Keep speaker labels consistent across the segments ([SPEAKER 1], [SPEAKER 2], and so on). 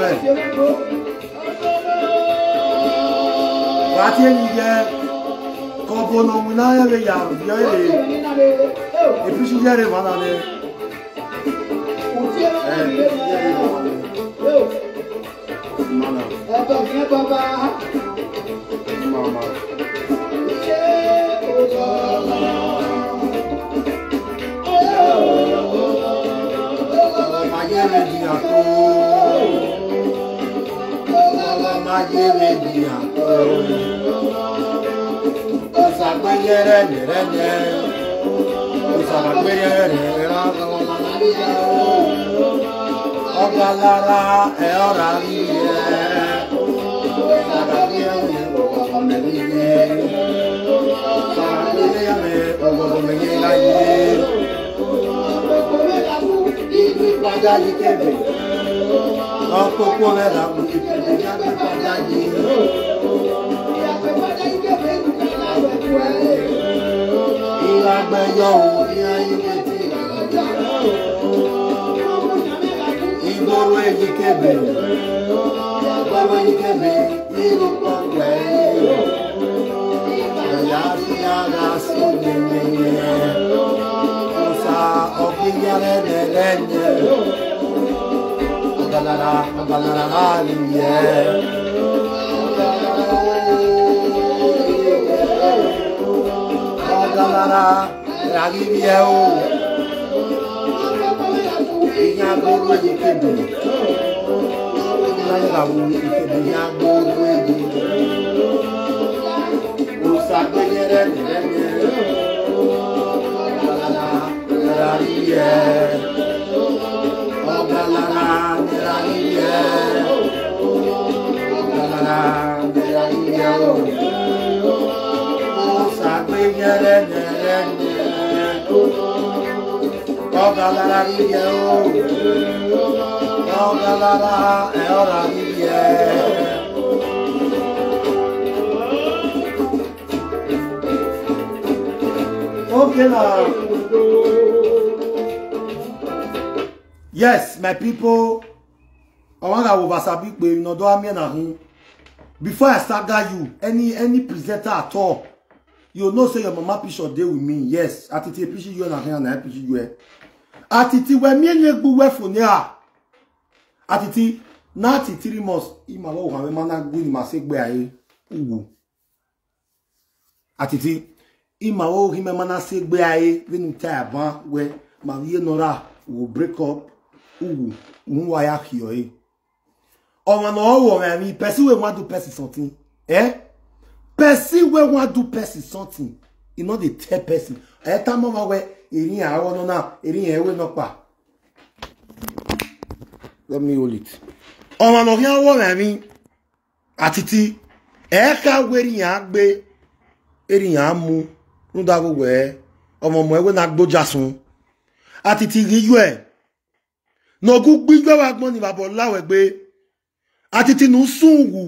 [SPEAKER 1] Kobo no winane. Everywhere. Wati ni ye. Kobo no winane we ya. Yo ye. Epishi ye re manane. Mana. Mama. Mayere di Mayere di ato. Osagbeyere nirene. Osagbeyere nirene. Ọgalara ẹ ọra yíyẹ. Ọgalara ẹ ọra yíyẹ. Sàgbéyẹmẹ ọgbọgbọmẹyẹ láyé. Ìpadà yìí kébè. Ọkpọkpọ rẹ̀ làwọn ìpèdè yàgbé padà yìí. Ìlàgbẹ̀yọ̀ wò ní ayé létí. Ìgboro èyí kébè. Ìgboro èyí kébè. Ìlú pọ̀npẹ́. Ẹ̀yà sí ara sí mímìyẹ. Ọ̀sà ọ̀gbìnyẹrẹ lẹ́lẹ́nyẹ. Ọ̀gàlára ọ̀gàlára láàlìyẹ. Ọ̀gàlára láàlìyẹ o. Gbóró èyí kébè. Láyé làwọn ìkébè ìyá gbóró èyí. Ọ̀sà gbẹ̀yẹrẹ lẹ́lẹ́nyẹ. Ọ̀gàlára láàlìyẹ. Ọ̀gàlára Yes, my people, I oversabi pe no do am na hu. Before I start guide you, any any presenter at all, you know say your mama picture dey with me. Yes, atiti picture you na here na picture you. eh. Atiti we mi enye gbu we fun ni a. Atiti na ati 3 months ima wo ha we mana gbu ni ma se gbe aye. Uwu. Atiti ima wo hi me mana se gbe aye venu ta ban we ma ye nora will break up uwu nwa ya hio e. Ọmọ na ọwọ rẹ̀ mi, person wey wan do person something. Eh? Person wey wan do person something. E no dey tell person. Ẹ tá mọ́ ma wẹ erin àárọ̀ náà, erin ẹ̀wé náà pa. Let me hold it. Ọmọ na ọ̀hìn ọwọ́ rẹ̀ mi, àtìtì, ẹ̀ẹ́ka wẹ̀rì yàn á gbé, erin yàn á mú, nígbà gbogbo ẹ̀, ọmọ ọmọ ẹ̀wé náà gbójà sun àtìtì ríyú ẹ̀ nọ̀gú gbígbẹ́ wa gbọ́n ní bàbá ọláwẹ̀ gbé àtìtì nù sùn wù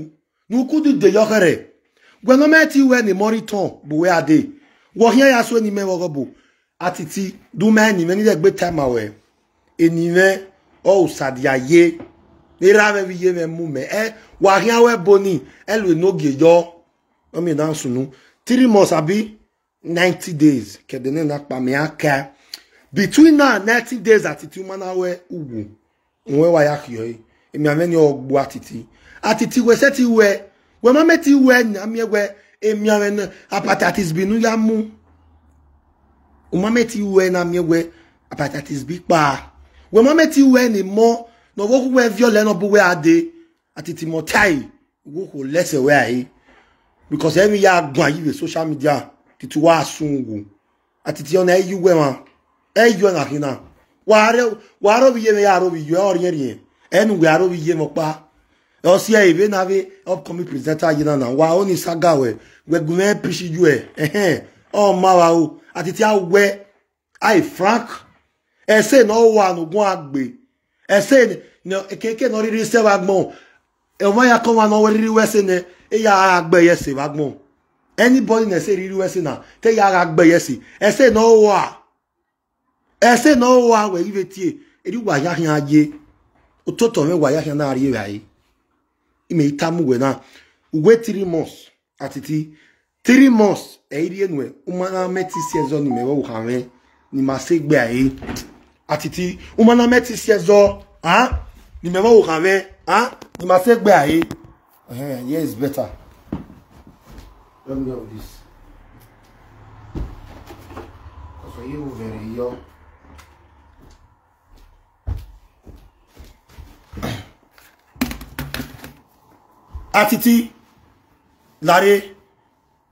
[SPEAKER 1] nù kú dìde yọkẹrẹ gbẹ̀nà mẹ́tì wẹ̀ ní mọ́rítàn bùwẹ́ adé wọ̀híẹ́ ya sọ ẹnìmẹ́ wọ́rọ́ bò àtìtì dùmẹ́ ẹnìmẹ́ nílẹ̀ gbé tẹ́mà wẹ̀ ẹnìmẹ́ ọ̀ sàdíyàyé nira mẹ́ fi yé mẹ́ mú mẹ́ ẹ wàhíẹ́ wẹ́ boni ẹ lè nógè yọ ọmọ ìdáhùn sùnú three months àbí ninety days. Kẹ̀dẹ̀ náà nàpà mí á kẹ́ between now and 90 days atiti mana we uwu nwe wa ya kiyo ameni ogbu atiti atiti we se ti meti we na mi we emi amen hepatitis B nu o ma meti we na mi we hepatitis B pa. We ma meti we ni mo no wo we viole no bu we ade atiti mo tai wo ko lese we ai because every ya gwan yi be social media. Titi wa sun wo atiti ona eyi we ma eyi na hina wa re wa ro bi ye me ya ro enu we ye mo pa. O si e be na be upcoming presenter yi na wa oni saga we. We gume pishi ju e. Eh o ma wa o. Atiti awe ai frank. Ese no wa no gun agbe. Ese no keke no riri se wa gbon. E mo ya kan wa no riri we se ne e ya agbe ye se wa gbon. Anybody na se riri we se na te ya agbe ye se. Ese no wa. Ese no wa we ibe tie. Eri wa ya hin aye ototo me wa ya hin na ari we aye ime itamu we na. Uwe 3 months. Atiti 3 months. E iri enwe. Umana meti siezo ni me wo hawe ni ma se gbe aye atiti umana meti siezo ah ni me wo hawe ah ni ma se gbe aye eh yeah is better. Let me go with this so you very yo atiti lare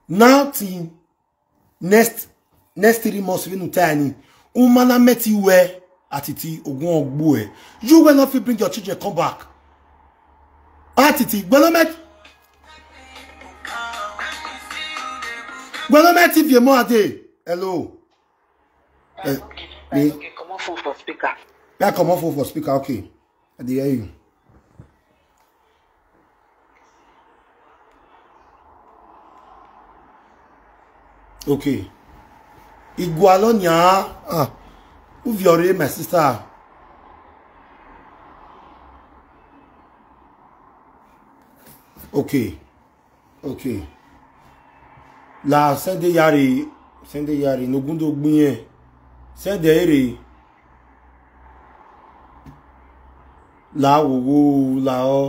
[SPEAKER 1] now till next next three months we no tiny umana meti we atiti ogun ogbo e you will not fit bring your children come back. Atiti gbona met gbona meti vie mo ade hello.
[SPEAKER 2] Uh, okay, right, okay, come on phone for speaker.
[SPEAKER 1] yeah come on phone for speaker. Okay. I hear you okay igualonia ah. Who your my sister okay okay la sende yari sende yari nogundo gbin yẹn sende ere la wowo la ọ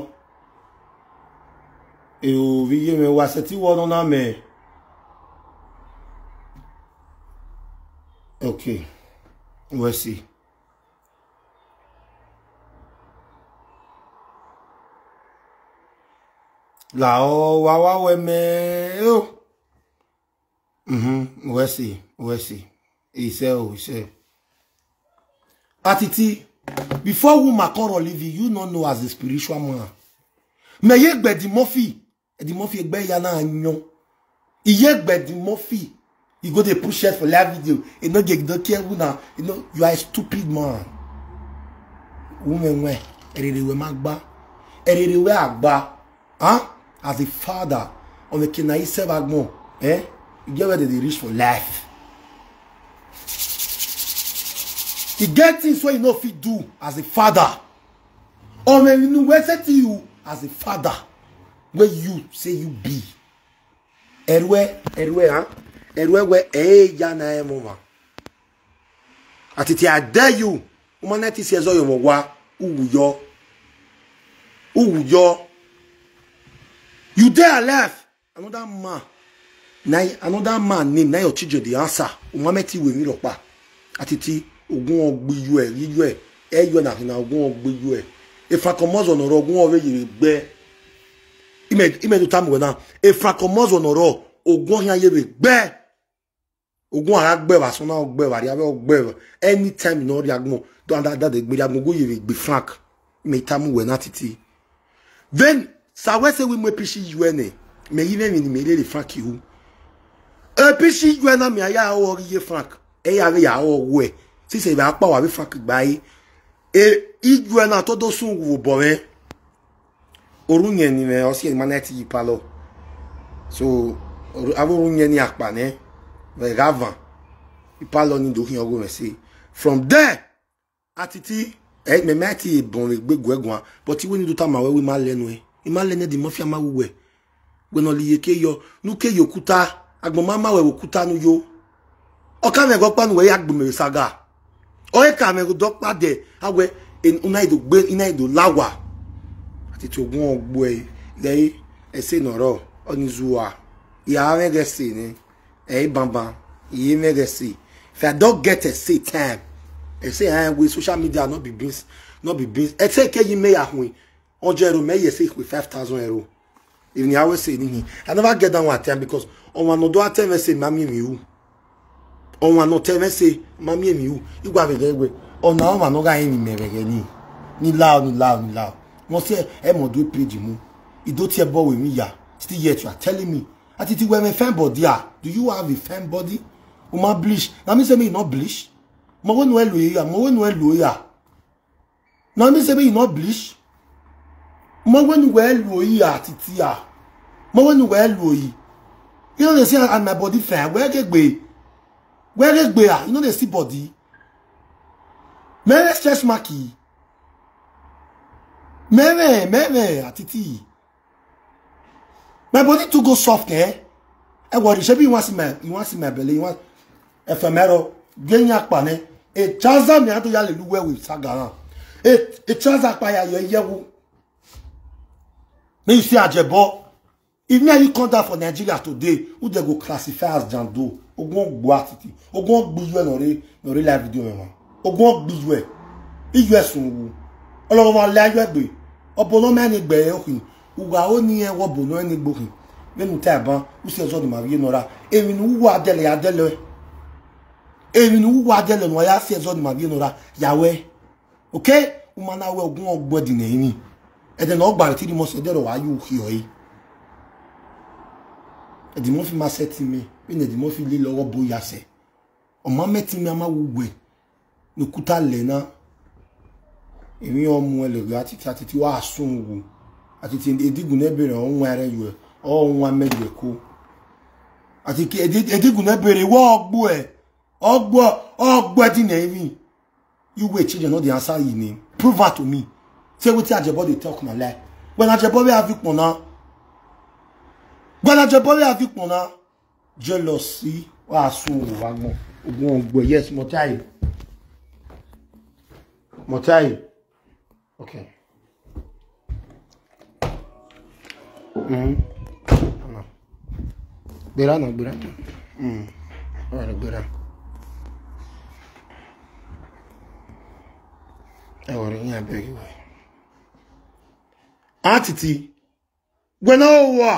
[SPEAKER 1] èrò rí yé mi wá ṣe tí wọ́n náà okay we'll see la ọ wá wá wẹ mẹ́ ó mhm we'll see iṣẹ́ o iṣẹ́ atiti before come on leave you you no know as a spiritual man. Me ye gbe di mofi di mofi egbe ya na yan iye gbe di mofi you go dey push shirt for live video. You no get don't care who na you know you are a stupid man. Woman we magba erere we agba huh as a father on the kina isef agbon eh? You get where they dey reach for life. E get things wey you no fit do as a father. Maybe you wey to you as a father. Wey you say you be. Hàn ẹrùẹ wẹ ẹyà náà ẹ mọ wa àtìtì àdẹ yìí ọmọ náà ti ṣe ẹzọ yọmọ wa uwùyọ uwùyọ you dey alive another man. Na another man name na your children dey answer. Ọmọ mẹti wèmí lọ pa àtìtì ogun ọgbìyọ ẹ yíyọ ẹ ẹyọ nàhìnà ogun ọgbìyọ ẹ efrakomozo nọrọ ogun ọrẹ yìí gbẹ imedu tamu wẹna efrakomozo nọrọ ogun ọhìn ayé rẹ gbẹ ogun ara gbẹ wà sọ náà gbẹ wà rí abẹ gbẹ wà anytime náà rí agbọn tó ń dáadáa gbé rí agbọn ogun yìí rẹ gbé frank. Imedu tamu wẹna títí then sàwẹsẹ wí mú epiṣi yìí ẹnẹ mẹ yí mẹrin ni mẹ lè frank yìí hu epiṣi yìí ẹnà mi ayé àwọ rí yé frank. Ẹ yà rẹ yà àwọ wọ ẹ sísè ìbá wà rí frank gbà iju ẹ náà tọdọ sún wò bọ rẹ orun yẹn ni ọsì ẹni máa ti yí pa lọ so aborun yẹn ni àpà ní rẹ ravan ipa lọ ní dòkìn ọgọ rẹ sí. From there àtìtì ẹ mẹmẹ ti ìbọn rẹ gbégbó ẹgùn wa but tí wọn ní dúta màá wẹwẹ má lẹnu ẹ ìmá lẹnu ẹ di mọfíà má wúwẹ gbẹnà lè yẹ kéyọ nú kéyọ òkúta agbọn má má wẹ òkúta nu yó ọkà mẹgọ panu wẹ yà gbọmọrẹ saga. Oye ka me do pade awe en una ido gbe ina ido lawa. Ati to gun ogbo e le e se noro oni zuwa. Ya me get se ni e bamba ye me get se if i don't get a say time e say ah we social media not be beans not be beans e say ke yi me ya hun ojo ero me ye say with 5000 euro Even I always say. I never get down one time because on one no do I me say mami mi you. On one no tell me say mami mi you. You go have a day way. On now man no ga yin mi mege ni. Ni lao ni lao ni lao. Wọ́n say e mo do page mu. Ido ti e bo we mi ya. Still yet you are telling me. Ati ti me fine body ah. Do you have a fine body? O ma bleach. Na me say me not bleach. Mo wo nu e lo ya. Mo wo nu e lo ya. Na me say me not bleach mo when we lo yi atiti a mo when we lo yi you know they say and my body where get gbe ah you know they see body mere stretch mark yi mere mere atiti my body too go soft eh e worry shebi you want see my you want see my belly you genya pa ne e chaza mi ato ya le luwe with sagara e e chaza pa ya yo yewu May you see Ajebo. If me and you come down for Nigeria today, who they go classify as Jando? Ogun gbo atiti. Ogun no re no re live video me. Ogun gbo you. Iyu esun wu. Ọlọ́run ma le ayo egbe. Obo no me ni gbe e okin. Uga o ni e wo bo no ni gbo kin. Menu ta ban, u se zo ni ma vie nora. Emi ni wu adele adele. Emi ni wu adele no ya se zo ni ma vie nora. Yawe. Okay? Umana we ogun ogbo di na emi ẹ̀dẹ̀ náà gbàrẹ̀ tí mo ṣe dẹ̀rọ̀ wáyé òkè ọ̀yẹ́ ẹ̀dì mọ́ fi máa ṣẹ́tì mi bí ẹ̀dì mọ́ fi lé lọ́wọ́ bóyá ṣẹ́ ọmọ mẹ́tì mi a máa wù wẹ̀ ní kúta lẹ̀ náà èmi ọmọ ẹlẹ́gbẹ́ àti tí àti tí wàá sùn wù amẹ́jù ẹ̀ kó àti kí ẹ̀dígùn náà bèrè wọ́ ọgbọ́ ẹ̀ ọgbọ́ ọgbọ́ ẹ̀dín náà ẹ̀mí you wait children no dey answer your name prove that to me. Say wetin ajebo dey talk na lie when ajebo wey have ipona when ajebo wey have ipona jealousy. Wa sun wa gbon ogun ogbo yes motai motai okay mhm gbera na gbera mhm ọ̀rọ̀ gbera ẹ wọ̀rọ̀ yín abẹ́rẹ́ wẹ̀ atiti gwena ụwa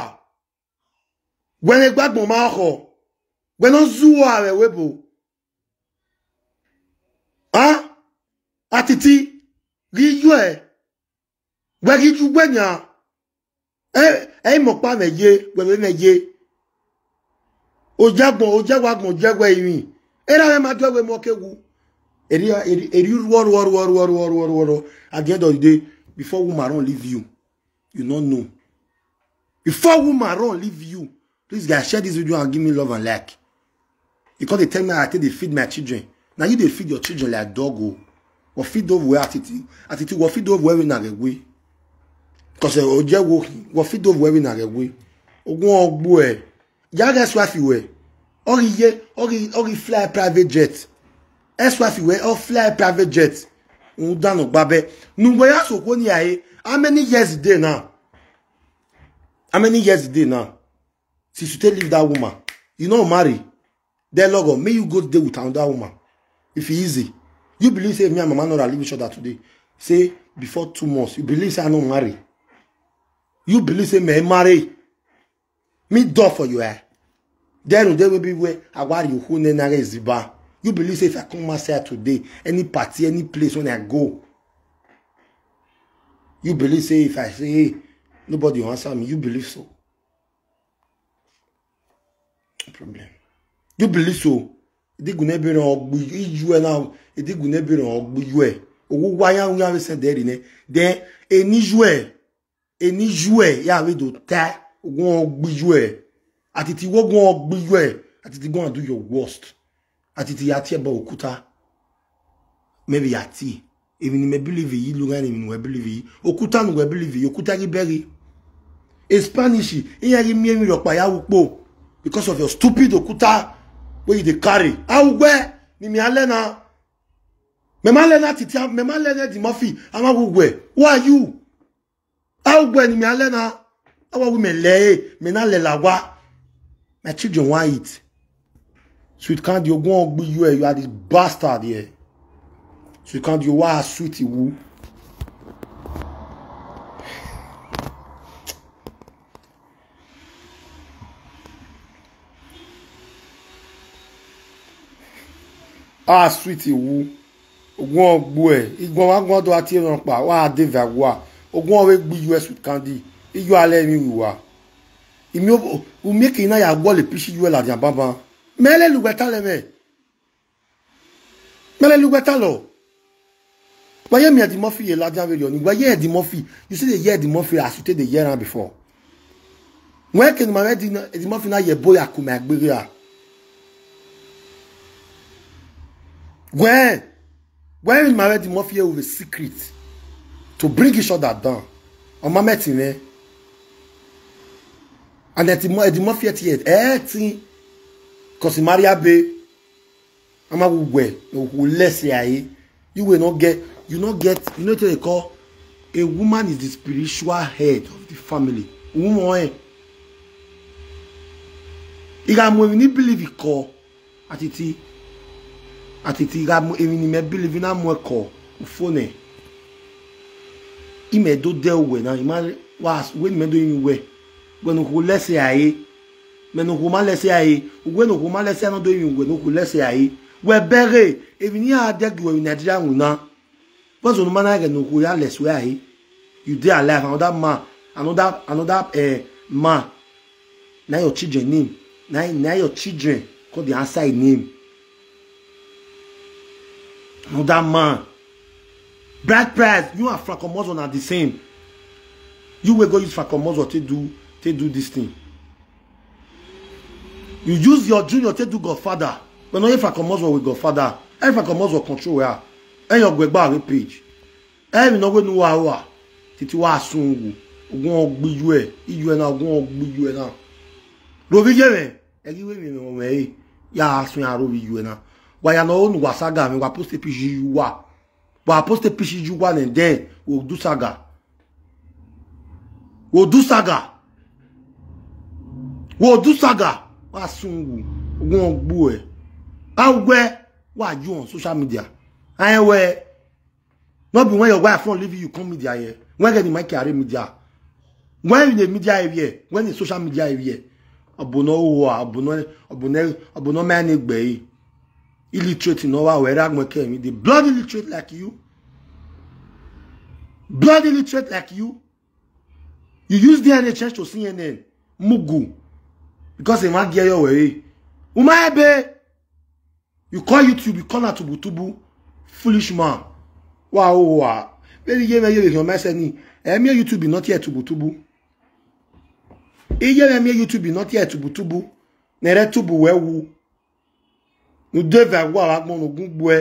[SPEAKER 1] gwena gbagbo ma ahọ gwena zuwa are webo. Ha atiti ri yue gwegi ju gwenya e e mo pa me ye gwebe me ye ojagbon ojagwagbon ojagwa irin era ma jogwe mo kewu eri eri eri ruo ruo ruo ruo ruo ruo ruo at the end of the day before woman run leave you you not know. Before woman run leave you, please guys share this video and give me love and like. Because they tell me I think they feed my children. Now you they feed your children like dog. Oh. What feed over attitude? Attitude what feed over where we not way. Because uh, oje wo what feed over where we not way. Ogun ogbo e. Ya guys wife we. Ori ye ori ori fly private jet. Wife we or fly private jet. Un dano gbabe. Nu we ya so ko ni aye. How many years dey now? How many years dey now? Since you take leave that woman, you no marry. Then logo, may you go there with another woman. If e easy. You believe say me and mama not leave each other today. Say before two months, you believe say I no marry. You believe say me marry. Me door for you eh. Then there will be where I want you who nenare ziba. You believe say if I come myself today, any party, any place when I go, You believe say if I say hey, nobody answer me, you believe so. Problem. You believe so. Idigun ne bere ogbu iju e now. Idigun ne bere ogbu yu e. Owo wa ya ya we send there ne. Then eni ju e. Eni ju e ya we do ta ogun ogbu yu e. Ati ti wogun ogbu yu e. Ati ti go and do your worst. Ati ti ya ti e ba okuta. Maybe ya ti. èmi ni me believe yìí ló rẹ́rìn mi wẹ́ believe yìí òkúta nù wẹ́ believe yìí òkúta rí bẹ́rí in spanish ìyẹn rí mi èmi rọ̀pá yà wúpọ̀ because of your stupid òkúta wey you dey carry awùgbẹ́ ni mi alẹ́ na mẹ́mà lẹ́nà títí mẹ́mà lẹ́nà di mọ́fì àwọn awùgbẹ́ who are you Agwen me alena. Our women lay, me na le lagwa. Eh, My children want it. Sweet candy, you go on you you are this bastard here. Sweet candy, you are sweetie woo. Ah, sweetie woo. One boy, it go on go to a tear on pa. Wow, David, wow ogun owe gbi us with candy iyo ale mi wiwa imi o make ina ya gbo le pishi yu la dia baba mele lugbeta le me mele lugbeta lo Why me the Murphy a larger million? Why yeah the Murphy? You see the year the Murphy as you the year before. When can my the Murphy now your boy akuma agbere When when will my the Murphy with a secret to bring each other down? My meeting eh? And then the the Murphy at yet eh tin cause Maria be ama we we less here you will not get you not get you know what they call? A woman is the spiritual head of the family. Woman eh? Ìgbà èmi ní believe ikọ àti ti àti ti ìgbà èmi ní mẹ believe iná mo ẹkọ fóònù ẹ ìmẹ tó dẹ òwẹ náà ìmá wá wé ní mẹdọ yín wẹ gbẹnukú lẹsẹ ayé gbẹnukú má lẹsẹ ayé gbẹnukú má lẹsẹ náà dọ yín wẹ gbẹnukú lẹsẹ ayé wẹ bẹ̀rẹ̀ èmi ní àdẹgùn ẹ̀yìn nàìjíríà wù náà wọ́n sọ̀rọ̀ máa ń gbẹnukú yà lẹsẹ ayé you dey alive another man another another uh, man na your children name. Na na your children call the answer name. Another man bride price you and francomozo na the same. You wey go use francomozo take do take do this thing. You use your junior take do godfather. But no francomozo with godfather. Every francomozo control ya ẹyọ gbẹgbà rẹ page. Ẹyìn náà wẹnu wà wà títí wàá sun wò ogun ọgbìyú ẹ iyú ẹ ogun ọgbìyú ẹ náà rovi jẹmẹ ẹgi wẹmi mi wọn wẹyì yà á sun yà rovi yú ẹ náà wàyà náà ó nu wà saga mi wà post page yú wà wà post page yú wà ní dẹ́n wò du saga. Wò du saga. Wò du saga. Wà sun wò ogun ọgbù ẹ awẹ wà ju on social media. Ayẹwẹ no be when your wife wan leave you come media here. When get the mic carry media. When in the media area when in social media area ọbùnà owó ọbùnà ọbùnà ọbùnà mẹ́rin gbẹ̀ yìí illiterate náà wà wẹ̀rẹ̀ àgbọ̀nkẹ́ mi the blood illiterate like you. Blood illiterate like you. You use dna change to cnn mugu. Because emma gẹ́ yọ̀ wẹ̀rẹ̀ umar ebe you call youtube you call na tubutubu foolish man. Ó wà bẹ́ẹ̀ni yé mẹ́yẹ́ èèyàn mẹ́sẹ̀ ni ẹ̀mí youtube náà tiẹ̀ tubutubu iye mẹ́mí youtube náà tiẹ̀ tubutubu nẹ̀rẹ́ tubu wẹ́ wu nudeve agwọ agbọn ogun gbu ẹ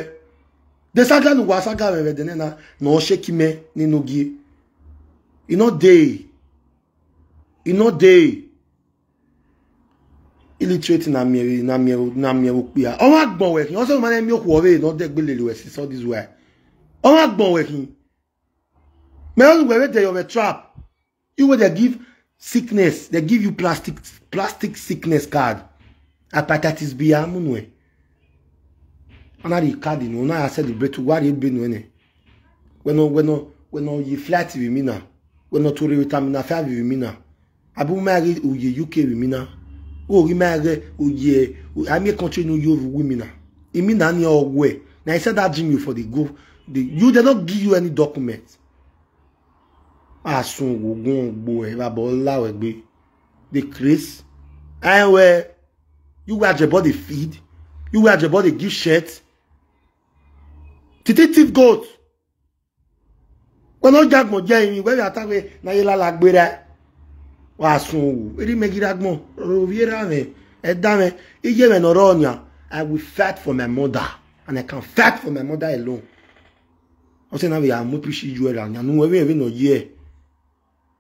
[SPEAKER 1] desaga nu wa saga rẹ dẹnẹ na na kimẹ nínú gie iná dé iná dé illiterate na miere na miere na miere okpia ọmọ agbọn wẹkin ọsẹ ọmọ ẹni okwu ọrẹ iná dẹgbẹlẹ lè wẹ sí sọ this way. Ọmọ agbọn wẹkin mẹ́rin wẹ̀rẹ̀ dey your trap. You wey dey give sickness. Dey give you plastic plastic sickness card. Hepatitis b amúnú ẹ̀ ana di card ni ona ya celebrate wari ebe nu ene weno weno weno yi flight with me na weno to re vitamina 5 with me na abu ma re oye uk with me na o ri ma re oye ami country no yo with me na imi na ni ogwe na i said that you for the go the you they not give you any document. Asun ogun ogbo e babo lawe gbe the grace i we you were your body feed. You were your body give shirt títí thief goat. Wọn náà jagbọn jẹ ìrìn wẹrẹ àtàwé náyé lára gbéra. Wà sùn òwò. Eré mẹgìrì agbọn òwúrẹ rẹ ẹdá rẹ iye rẹ nọrọ ọnyà. I will fight for my mother and i can fight for my mother alone. Wọn sẹ náà wẹ àmú píṣì ju ẹrẹ àyànnú wọn wẹrẹ nọ yí ẹ.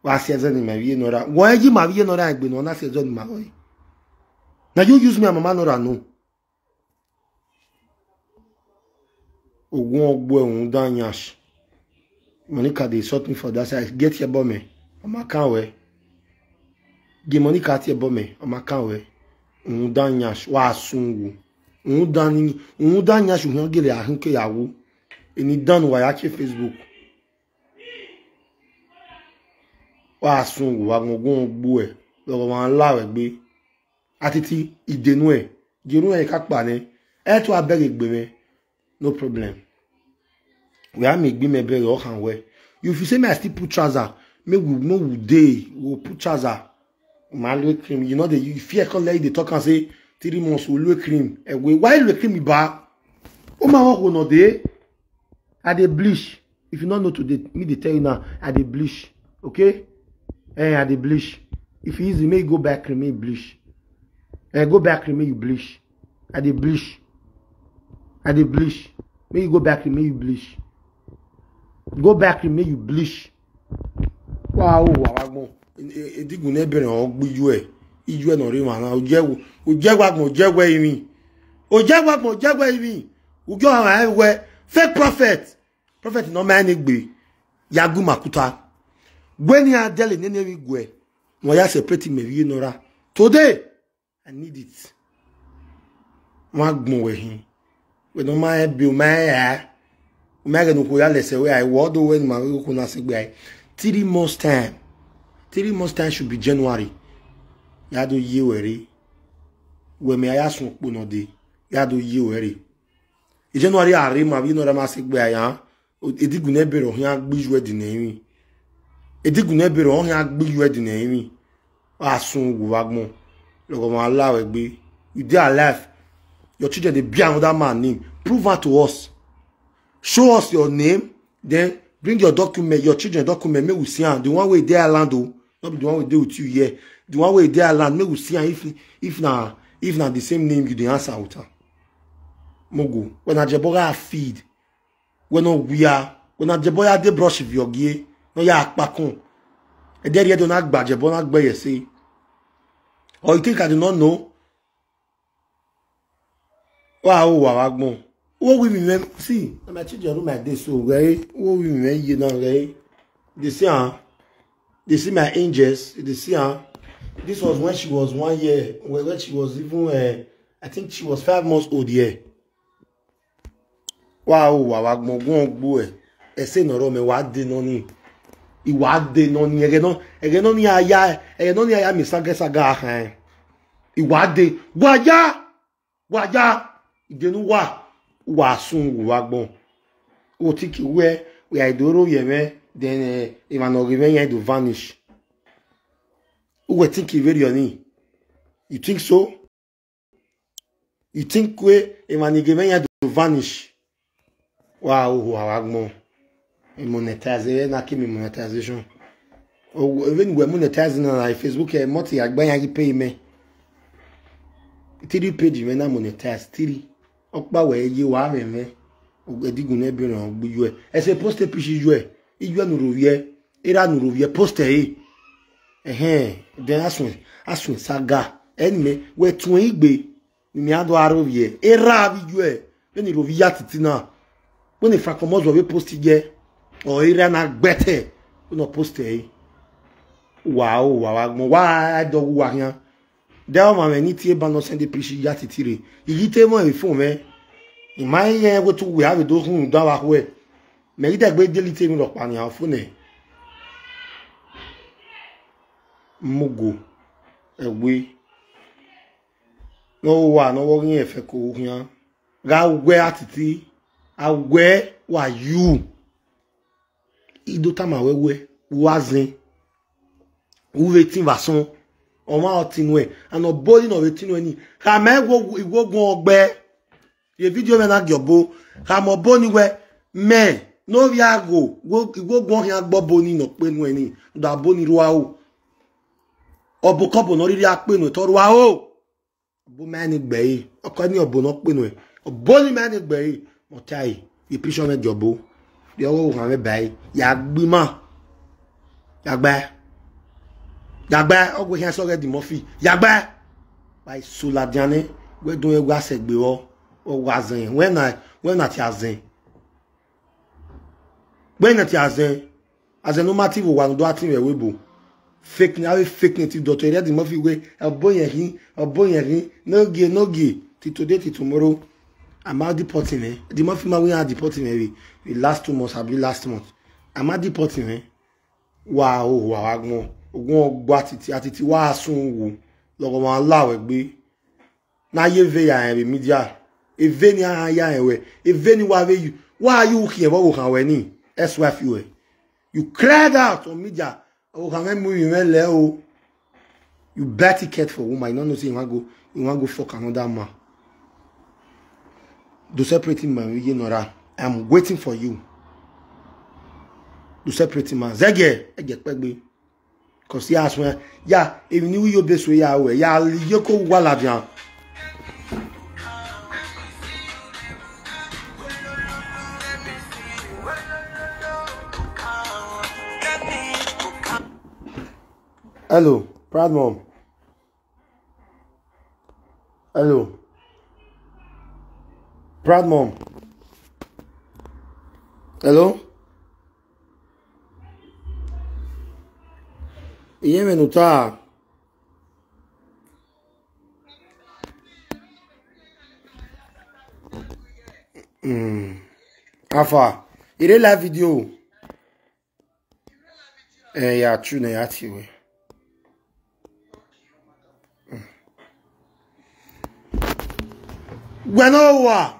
[SPEAKER 1] Wà á sí ẹzẹ ní màrí yé nọra. Wọn ẹ yí màrí yé nọra ẹgbẹ náà náà sí ẹzọ ní màrí yìí na you use me and mama nọra no. Ogun ọgbọ ẹhún danyash monica dey sort me for that side. Get your bọmẹ ọmọ kan wẹ. Gé monica tiẹ bọmẹ ọmọ kan wẹ. Òun danyash wà sùn wò. Òun dání òun danyash òun gèlè àhúnkẹyàwó ẹni dánù wàyà ṣe facebook. Wà sùn wò àwọn ogun ọgbọ ẹ. Lọ́wọ́ wọn láwẹ gbé. Àti ti ìdènú ẹ. Jẹrú ẹ kápá ní ẹ tó abẹ́rẹ́ gbẹmẹ no problem. We have me me be your hand well you say me i still put trouser. Make we make we dey we put trouser. Ma lo cream. You know the you fear come let you talk am say three months we lo cream. E we why lo cream ba? O ma work no dey. I dey bleach. If you no know today me dey tell you now i dey bleach. Okay? Eh i dey bleach. If e easy make go buy cream make bleach. Eh go buy cream make you bleach. I dey bleach. I dey bleach make you go buy cream make you bleach. Go buy cream make you bleach. Wá ó wà wá gbọ́n. Edigun náà bẹ̀rẹ̀ ọ̀ gbíjú ẹ̀. Ijú ẹ̀ náà rí wọn àná òjẹ́wò òjẹ́wàgbọ̀n òjẹ́wẹ́ ìrìn òjẹ́wàgbọ̀n òjẹ́wẹ́ ìrìn òjò àwọn ẹ̀wẹ́ fake prophet. Prophet náà máa ń gbé. Yagu makuta. Adẹ́lẹ̀ nínú ẹ̀rí gbọ́ ẹ̀. Wọ́n yá separate mẹ̀rí yé nọ́ra. Today i need it. Wọ́n á gbọ̀n wẹ̀hìn wẹ̀ náà máa ń bí o máa ń yà á o ń rẹ̀ nìkó yá lẹ̀sẹ̀ wẹ̀ àìwọ́ ọdún wẹ̀ ní màá rí kó náà sí gbé àì three months time. Three months time should be january. Yàtò yé wẹ̀rẹ̀ wẹ̀mí ayá sùn kpọ̀nà dé yàtò yé wẹ̀rẹ̀ january àárẹ̀ mà bí nọ́ọ̀rẹ́ máa ṣe gbé àyà edigun náà bẹ̀rẹ̀ ọ̀hún agbéjú ẹ̀ dì nẹ́yìn edigun náà bẹ̀rẹ̀ ọ̀hún agbéjú ẹ̀ dì nẹ́yìn wàá sùn wò wá gbọ́n lọ́kọ̀ máa láwẹ̀ gbé you dey alive your children dey bear another man name. Prove am to us. Show us your name. Then bring your document your children document. Make we see the one wey dey island o no be the one wey dey with you here. The one wey dey island make we see if if na if na the same name you dey answer with am mogo when ajebola feed when no wia when ajebola dey brush with your gear no ya apakun ẹdẹrí ẹdọ náà gba ajebola gbẹyẹ sí or you think i do not know wàá ó wà wá gbọ́n. Wo wi mi mẹ see na my children my day so rẹ wo wi mi mẹ yie náà rẹ they see am they see my angels? They see am this was when she was one year when, when she was even uh, i think she was five months old here. Wá o wà wá gbọ́n gbọ́n gbó ẹ ẹsẹ̀ ìnọ̀rọ̀ mi wàá dé náà ni. Ìwà dé náà ni ẹ̀rẹ̀ náà ẹ̀rẹ̀ náà ni aya ẹ̀rẹ̀ náà ni aya mi ságáságá ahàn ìwà dé wájá wájá ìdènú wà wà sún wà gbọ́n. O ti kì wẹ́ wẹ́ àìdóró yẹ̀ mẹ́ then ọ̀rẹ́mẹ́ yẹn to vanish. O wẹ̀ think ìwé rẹ̀ ni you think so? You think ìmànà ọ̀rẹ́mẹ́ yẹn to vanish. Wà o wà wà gbọ́n. Monetize na kí mi monetization. O even wẹ́ monetize na na facebook ẹ̀ mọ́tì àgbáyé pay mẹ́. Three page mẹ́ na monetize three ọkpawe eye wa ameme edigun na ọgbụ ẹ ẹsẹ poste pishi yue iyue nụrụ vie ira nụrụ vie poste e ẹhẹn den asun asun saga ẹnìmẹ wẹtun igbe nìmí adọ arọ vie ira bi yue ẹni ro vi ya titi na wọn ni fakọmọzọ bi poste jẹ. Ọ ira na gbẹtẹ. Na poste e wà ó wà wà gbọn wà á dọwọ wà yẹn màmá ẹni tí ẹ bá lọ sẹ́ndé pèsè yá títí rẹ̀. Èyí tẹ́ mọ́ ẹ̀ fún mẹ́ ìmá yẹ tún wẹ̀ àwẹ̀ tó hùn dáwà wẹ̀. Mẹ́rí dẹ́gbẹ́ délé tẹ́ mi lọ pànìyàn fún ẹ̀ mogo ẹ̀wẹ́ náà wà náwó rí ẹ̀fẹ́ kò hàn ra wẹ́ àtìtì awẹ́ wà yú ìdó tàmà wẹ́wẹ́ wá zin. Wúwe tí wà sán ọmọ ọtínú ẹ àná bóyí náà retínú ẹ ní àmọ ìwógun ọgbẹ. Yẹ fídíò mẹ́ta gẹ̀ọ́bó àmọ bóníwẹ mẹ lórí aago ìwógun ọ̀hìn agbọ́bó ní ìnà pẹ́nu ẹ ní ìdá bóni ruwa o. Ọ̀bù kọ́bù náà rírí apẹ́nu ìtọ́ ruwa o. Ọ̀bù mẹ́ni gbẹ̀yì ọkọ ní ọ̀bù náà pẹ́nu ẹ. Ọ̀bù ní mẹ́ni gbẹ̀yì ọ̀tá yìí. Ìpísọ̀ mẹ́jọ̀bó bí ọwọ́ òhàn mẹ́ báyìí yàgbímọ̀ yàgbẹ́ yàgbẹ́ ọgbẹ́ yẹn sọ́rẹ́ di mọ́fì yàgbẹ́ báyìí soladiane wẹ́dùn ẹgbẹ́ àṣẹgbè ọ ọwọ́ àzẹ̀yìn wẹ́nà ti àzẹ̀yìn wẹ́nà ti àzẹ̀yìn àzẹ̀yìn ló má ti wò wà lọ́dọ̀ àti ìwẹ̀ wébo fake ni àwọn fake ni ti dọ̀tọ̀ ẹ̀rẹ́ di mọ́fì wé ọ̀bọ̀ yẹn rí ọ̀bọ̀ yẹn rí n'oge n'oge ti today ti tomorrow àmà dìpọ̀tì rẹ̀ di mọ́fì máa wíyàn dìpọ̀tì rẹ̀ rí the last two months àbí last month dìpọ̀tì rẹ̀ wà ó wà wá gbọ́n ogun ọgbọ àtìtì àtìtì wá sún wò. Lọ́rọ̀ wọn aláwẹ̀ gbé. Náyé veya ẹ̀rẹ̀ mídíà eve ni aha ewe eve ni wa you why are you here what kan we ni? SYF you you cried out on media. O kan me you me le o. You buy ticket for woman. You no know say you wan go you wan go fuck another man. Do separate man you nora? I'm waiting for you. Do separate man. Zege ege pegbe kò sí àsun ya èmi ní wíyó bẹ́sọ̀ ya wẹ̀ ya yẹ kó wà lábíà. hello proud mom hello proud mom hello. Iye menuta. Hmm. Afa, ire la video. Eh ya true na ya ti we. Gweno wa.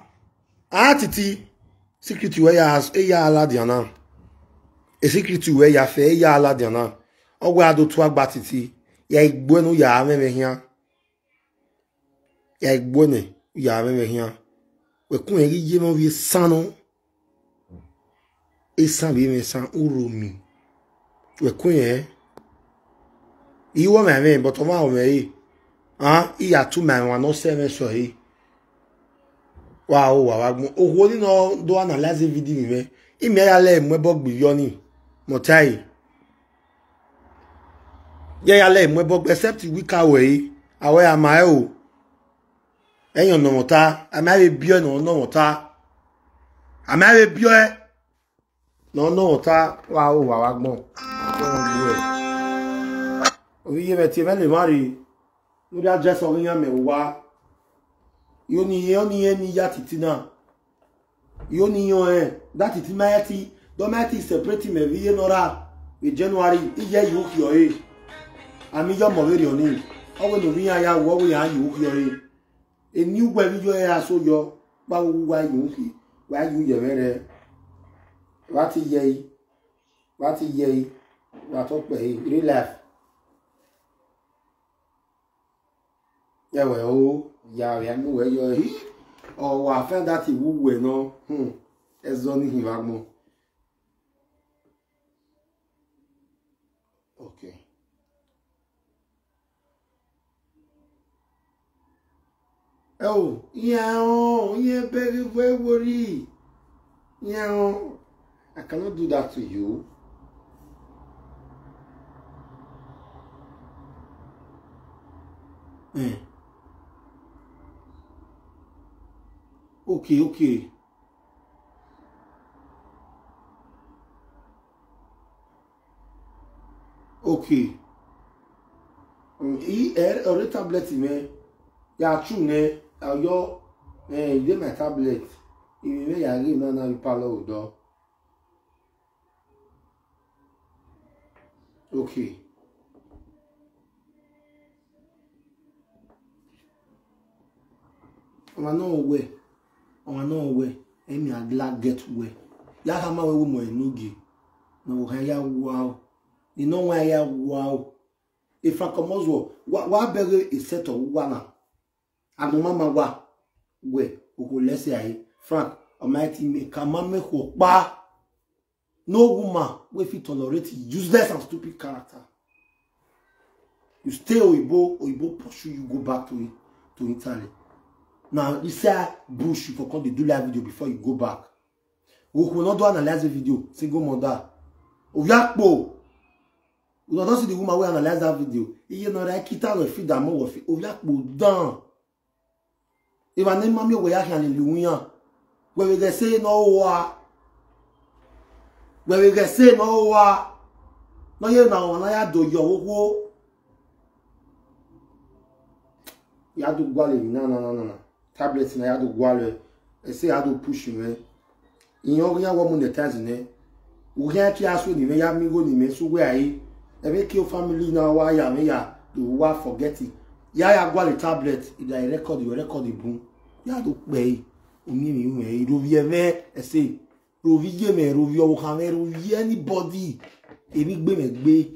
[SPEAKER 1] Atiti secret we ya e ya ala diana. E secret we ya fe e ya ala diana. Ọgwụ adụtụ agba titi. Ya igbonu ya ameme hia. Ya igbone ya ameme hia. Wekun eri ye mo vi sanu esan bi me san uro mi. Wekun ye iwo me me but o ma o me yi ah iya tu me wa no se me so yi wa o wa wa gbon owo ni no do analyze video mi me. Imi ya le mo bo gbi yo ni. Mo tai yẹ ya lẹ mọ ẹbọ except wíkà wẹ̀yí àwọ̀ àmà ẹ̀ o. Ẹ̀yàn nọ̀mọ̀ta àmì àwẹ̀ bíọ́ nà nọ̀mọ̀ta. Àmì àwẹ̀ bíọ́ ẹ̀ nà nọ̀mọ̀ta. Wà ó wà wá gbọ́n. Ẹ̀ mẹ́tì ẹ̀ mẹ́lẹ̀ má rí. Lórí àjẹsọ̀ orí yẹn mẹ́wò wá. Yóò ní yẹn ní yẹn ní yá títí náà. Yóò ní yẹn ẹ̀ dá títí mẹ́tì. Dọ́mẹ́tì separate mẹ́bí yẹn nọ́ra. January iye yóò kì ọ́ yìí ami yɔ mɔweri ɔni ɔwɔ no wi ya wɔ wɔ ya yi wo yɔ ye eni wɔ bi yɔ ya so yɔ ba wo wa yi wo ki wa yi yɛ mɛ rɛ wa ti yɛ yi wa ti yɛ yi wa tɔ kpɛ yi real life yɛ wɛ o ya ya nu wɛ yɔ yi ɔwɔ afɛn dati wu wɛ nɔ ɛzɔ ni hin wa gbɔ okay. Oh, yeah, yeah, very, very worry. Yeah, I cannot do that to you. Eh. Okay, okay. Okay. Mm, i er ore tablet me ya chu ne ayo eh ide my tablet. Ibi me ya ri na na palo odo okay ọmọ náà wẹ. Ọmọ náà wẹ. Ẹni agla get wẹ. Ya ha ma wewu mo enugi na wo ha ya wow ni no wa ya wow ifa komozo wa wa bere iseto wa na amụmama gwa gwe okwulesi anyị frank ọmaiti me ka ma mekwo kpa no woman wey fit tolerate useless and stupid character. You stay oyibo oyibo pursue you go back to to italy. You say bush you for come dey do live video before you go back. Okwu no do analyze video single mother. Oviakpo una don see the woman wey analyze that video. Iye na ra kita no fit am wo fi oviakpo down Iba ne mami we ya hallelujah. We get say no wa. We get say no wa. No ye na wona ya do yo wo. Ya do gwale na na na na. Tablet na ya do gwale. E say ya do push me. Iyan ya wo mu ne times ne. Wo ya ki ya mi go ni me so we ayi. E be ki o family na wa ya me ya do wa forget. Ya ya gwali tablet ida record your record ibu ya do pe omi mi me rovi eve ese rovi me rovi o kan me rovi anybody. Ebi gbe me gbe.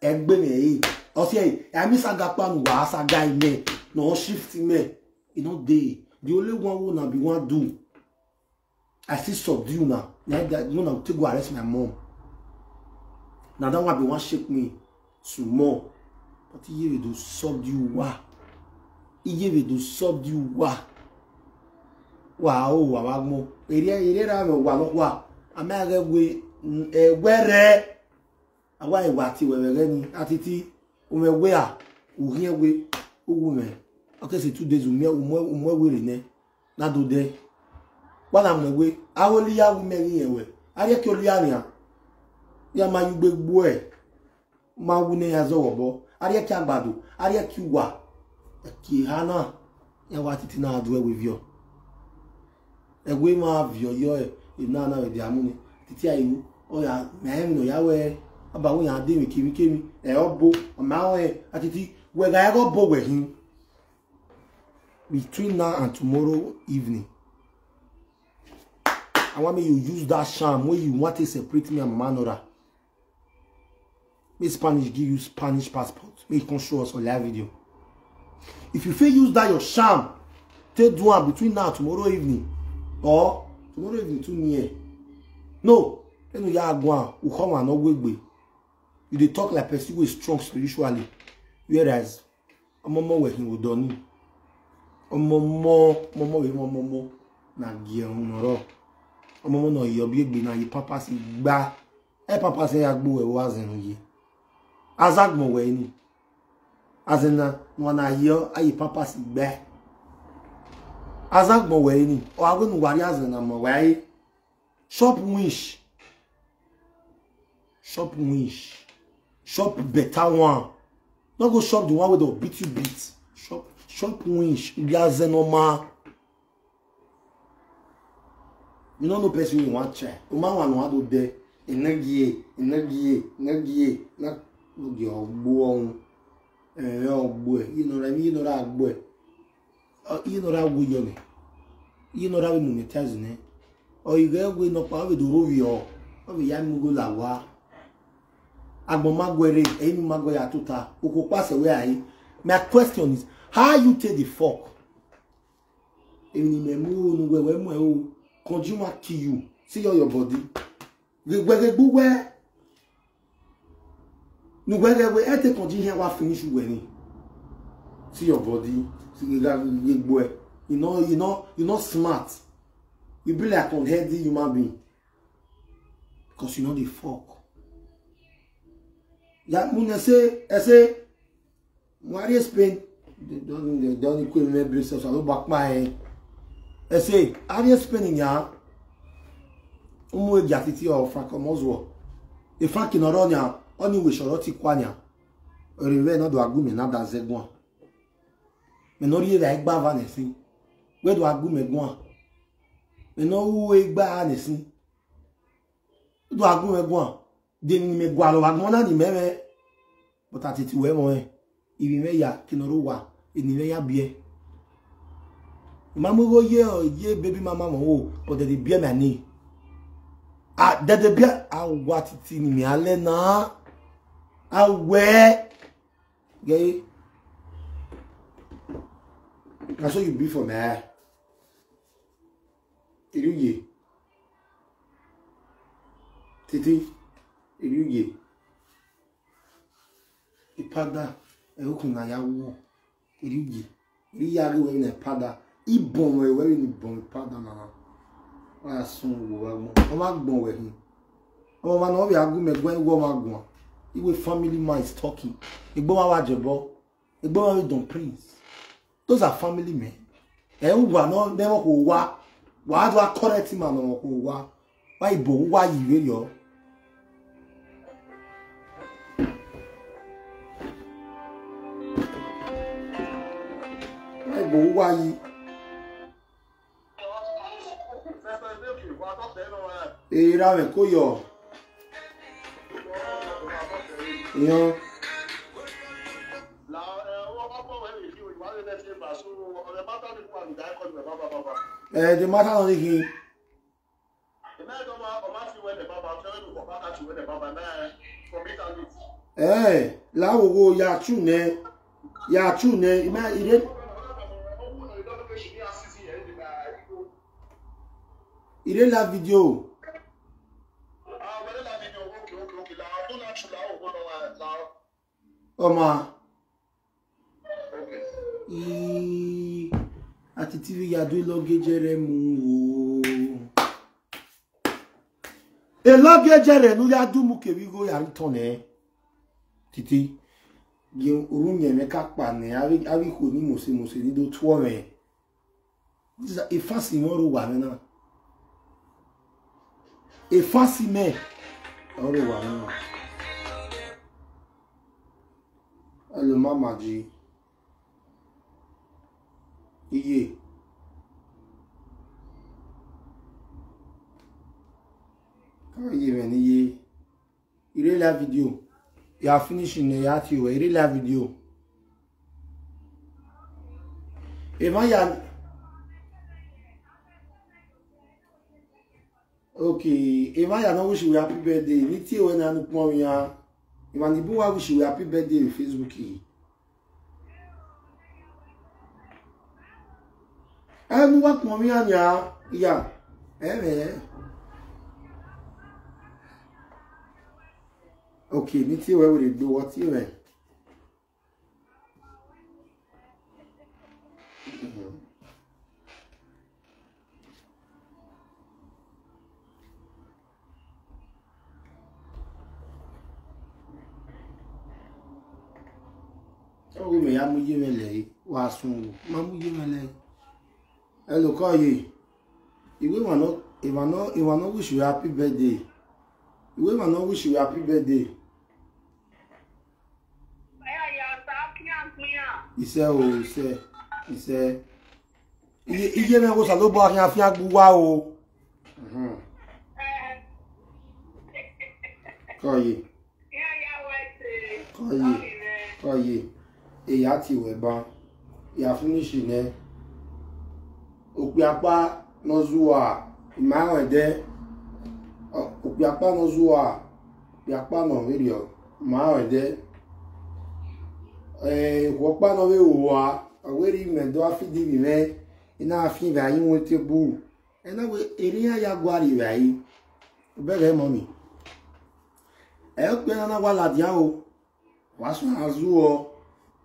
[SPEAKER 1] Egbe me yi o se ya mi saga panu wa saga ime no shift me. E no dey. The only one who na be one do i still subdue that na take go arrest my mom. Na that one be one shake me small but iye we do subdue wa iye do subdue wa wa o wa wa mo ere ere ra me wa lo wa ama re we ewere awa iwa ti wewere ni. Atiti o me we a o ri we o wu me okay say two days o me o mo we re ne na do de gbọ́dọ̀ mọ̀ wé awolíyáwó mẹ́rin ẹ̀wẹ̀ ayé kí olúyà rìn à. Yá máa yú gbégbó ẹ̀. Máa wú ní ẹ̀zọ́ wọ̀bọ́ ayé kí àgbàdo ayé kí wà ẹ̀kí ha náà yá wá títí náà dúró ẹ̀wẹ̀ viọ̀ ẹ̀wẹ̀ máa viọ̀ yọ ẹ̀ iná náà ẹ̀dẹ̀ àmúni títí àìwú ọ̀yà mẹ́rin nà yáwó ẹ̀ abàwọn yà á dé mi kémikémi ẹ̀ ọ́ bo ọ̀mọ àwọn ẹ̀ àtìtí wẹ̀gà ẹ̀rọ bọ̀ wẹ̀hìn between now and tomorrow evening. I want me you use that charm when you want to separate me and Mama Nora. Make Spanish give you Spanish passport. Make you show us on live video. If you feel use that your charm, take do one between now tomorrow evening. Or tomorrow evening too near. No. Then you are going to come and not wait. You dey talk like person who is strong spiritually. Whereas, working with Donny. I'm more, more, more, more, more, more. Na gẹ̀rún nọ̀rọ̀ ọmọ ọmọ náà yọ bí ègbè náà yí pápá sí gbá ẹ pápá sí agbó ẹwọ azẹnu yìí wẹ ni. Azẹna wọn náà yọ ayé pápá sí gbá azagbọn wẹ ni. Ọ agbẹnu wàrí azẹna mọ wáyé shop winch shop winch shop better one. No go shop the one wey dey beat you beat. Shop shop winch ibi azẹna máa. you no know person you wan try. O máa wà ní wàá tó dẹ ìnágiye ìnágiye ìnágiye náà lóde ọgbó ọhún ẹ̀rẹ́ ọgbó ẹ̀ yìí nọra yìí nọra àgbó ẹ̀ yìí nọra wo yọ ni yìí nọra wí monetize ni ọ̀yìnbó ẹ̀wé nọpa ọ̀bẹ dòró wì ọ̀. Ọ̀bẹ yá mi gbó là wá agbọ̀n magbẹ̀rẹ̀ ẹ̀yìn mi magbẹ̀ yà tó ta oko pàṣẹ wẹ̀ àyè my question is how you take the fork? Èmi ni mẹ̀mú onu wẹ̀wẹ̀ mú ẹ̀ o consumer kill you. See your body gbẹgbẹgbẹ nugbẹgbẹ ẹ tẹ kànjí yẹn wá finish wẹ ni see your body. See gbẹgbẹ ẹ you know you know you know smart. You be like unhealthy human being. Because you no dey fok ya mu na ẹsẹ ẹsẹ muhari spain. Dọ́ni kó ẹ̀mí ẹ̀bí sọ̀sọ̀ ló bá pa ẹ̀ ẹsẹ ari spain nya ụmụ eji atiti ọ francomozuo e franki nọrọ nya ọ ni wesọrọ ti kwa nya orive nọdụ agume na daze gwa menori ere igba va nesi wedu agume gwa meno uwe igba ha nesi wedu agume gwa de ni me gwa lo agbon na ni meme but atiti we mo e. Ibi me ya kinoro wa. Eni me ya bie. Mama go ye o ye baby mama mo o but they bie my knee ah they dey bie awa titi ni mi ale na awe ge na so you be for ilu ye titi ilu ye ipada e okun na ya wo ilu ye ilu ya ri we na ipada ìbọn wẹ̀ wẹ́rẹ́ ni ìbọn padà náà. Wọ́n á sún wò wá gbọ́n wọ́n má gbọ́n wẹ̀ ni. Ọmọ wa náà wọ́n bí agún mẹ́gbọ́n ìwọ́ máa gbọ́n ìwé family man is talking. Ìgbọ́n wa wà jẹ̀bọ́ ìgbọ́n wa wí don prince those are family men. Ẹ̀ ń wà náà lẹ́wọ̀n kò wá. Wàá tó wá correct man náà kò wá. Wá ìbò wá ìwé yọ. ìbò wá yìí. èèrà rẹ̀ kó yọ
[SPEAKER 3] Baba.
[SPEAKER 1] ẹ the matter
[SPEAKER 3] and it.
[SPEAKER 1] ẹ láwòwò yàtú nẹ yàtú nẹ ìmá ìdè ìdè la fídíò ọmọ. Àti tv yàdú ìlọgẹjẹrẹ mú o ìlọgẹjẹrẹ ló yàdú mú kèwígó yà ń tàn ẹ. Títí yẹn orun yẹn mẹka pa ní àríkò ní mòsèmòsè ní tó ọrẹ. Ìfásí wọn rò wà nínú ìfásí mẹ ọrọ wà nínú ẹlòmá jí iye. Káyé rẹ níye. Ìrẹ́lá fídíò you are finishing ya ti we really la video. Eva ya Okay, ya no wish you happy birthday. Ni ti we na nu pon ya. Eva ni bu wa wish you happy birthday on Facebook yìí. Ẹnu wa pon mi anya ya. Eh ok ní tí ìwé wòlé gbé wọ tí ìwé mi ya mú yé mi lẹ̀ yìí wàá sùn wò. Má mú yé mi lẹ̀ yìí. Ẹlòkọ́ yìí. Ìwé ìwànà wish you happy birthday. Ìwé ìwànà wish you happy birthday. iṣẹ́ o iṣẹ́ iṣẹ́ iye mẹ́wọ́ sà ló bọ́ akínyà fi agbó wá o. Kọ́yè kọ́yè kọ́yè èyà ti wẹ̀ bán ìyà fúnníṣì nẹ òpì apá nọ́zúwà ìmáhàn ẹ̀dẹ́ òpì apá nọ́zúwà òpì apá nọ̀ mẹ́rìọ̀ ìmáhàn ẹ̀dẹ́ wɔkpa nɔ bɛ woa awɛri mɛ do afi di bi mɛ ina afi bɛ ayi ŋo te bu ɛna wo eri ya ya gua ri bɛ ayi o bɛ bɛ mɔ mi. Ɛyɛ kpe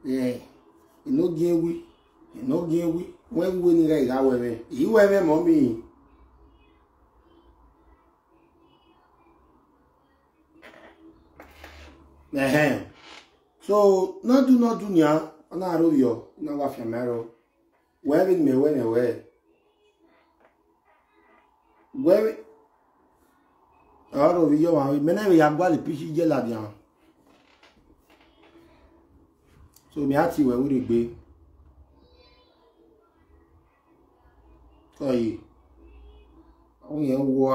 [SPEAKER 1] nana wa ladia o wa sɔn azu wɔ ɛ inogi ewi wɛ wo ni rɛ ìhà wɛ mɛ ìyí wɛ mɛ mɔ mi. Ẹ̀hẹ́n so n'ọdụ n'ọdụ nya ọ na-arụ yọ na-agwafịa merụ wee bi me we me we wee ọrụ yọ wa mena ya gwa le pishi je la dia so mi ati we wuri gbe kọyì àwọn yẹn wọ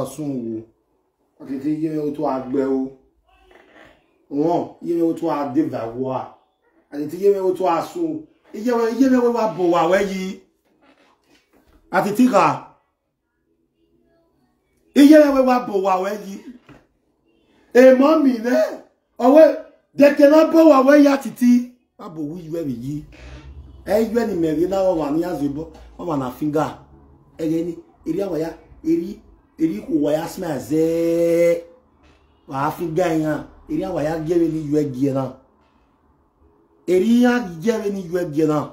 [SPEAKER 1] ọsùn wo ọtítí yẹ tó agbẹ o. Wọn yẹmẹ wo tó a dé va wọ a. Àti tí yẹmẹ wo tó a sùn yẹmẹ yẹmẹ wo wa bò wà wẹ yìí. Àti tí ka yẹmẹ wo wa bò wà wẹ yìí. Èèmọ mi nẹ. Ọwẹ wà wẹ yìí àti tí wà bò wí yìí wẹ mi yìí ẹ yẹ ni ní azọ bọ wọn wà nà fíngà ẹ yẹ ni eri àwọn ya eri eri kò wọ ya wà á fíngà yẹn hàn eri awa ya gyewe ni yue gie na eri ya gyewe ni yue gie na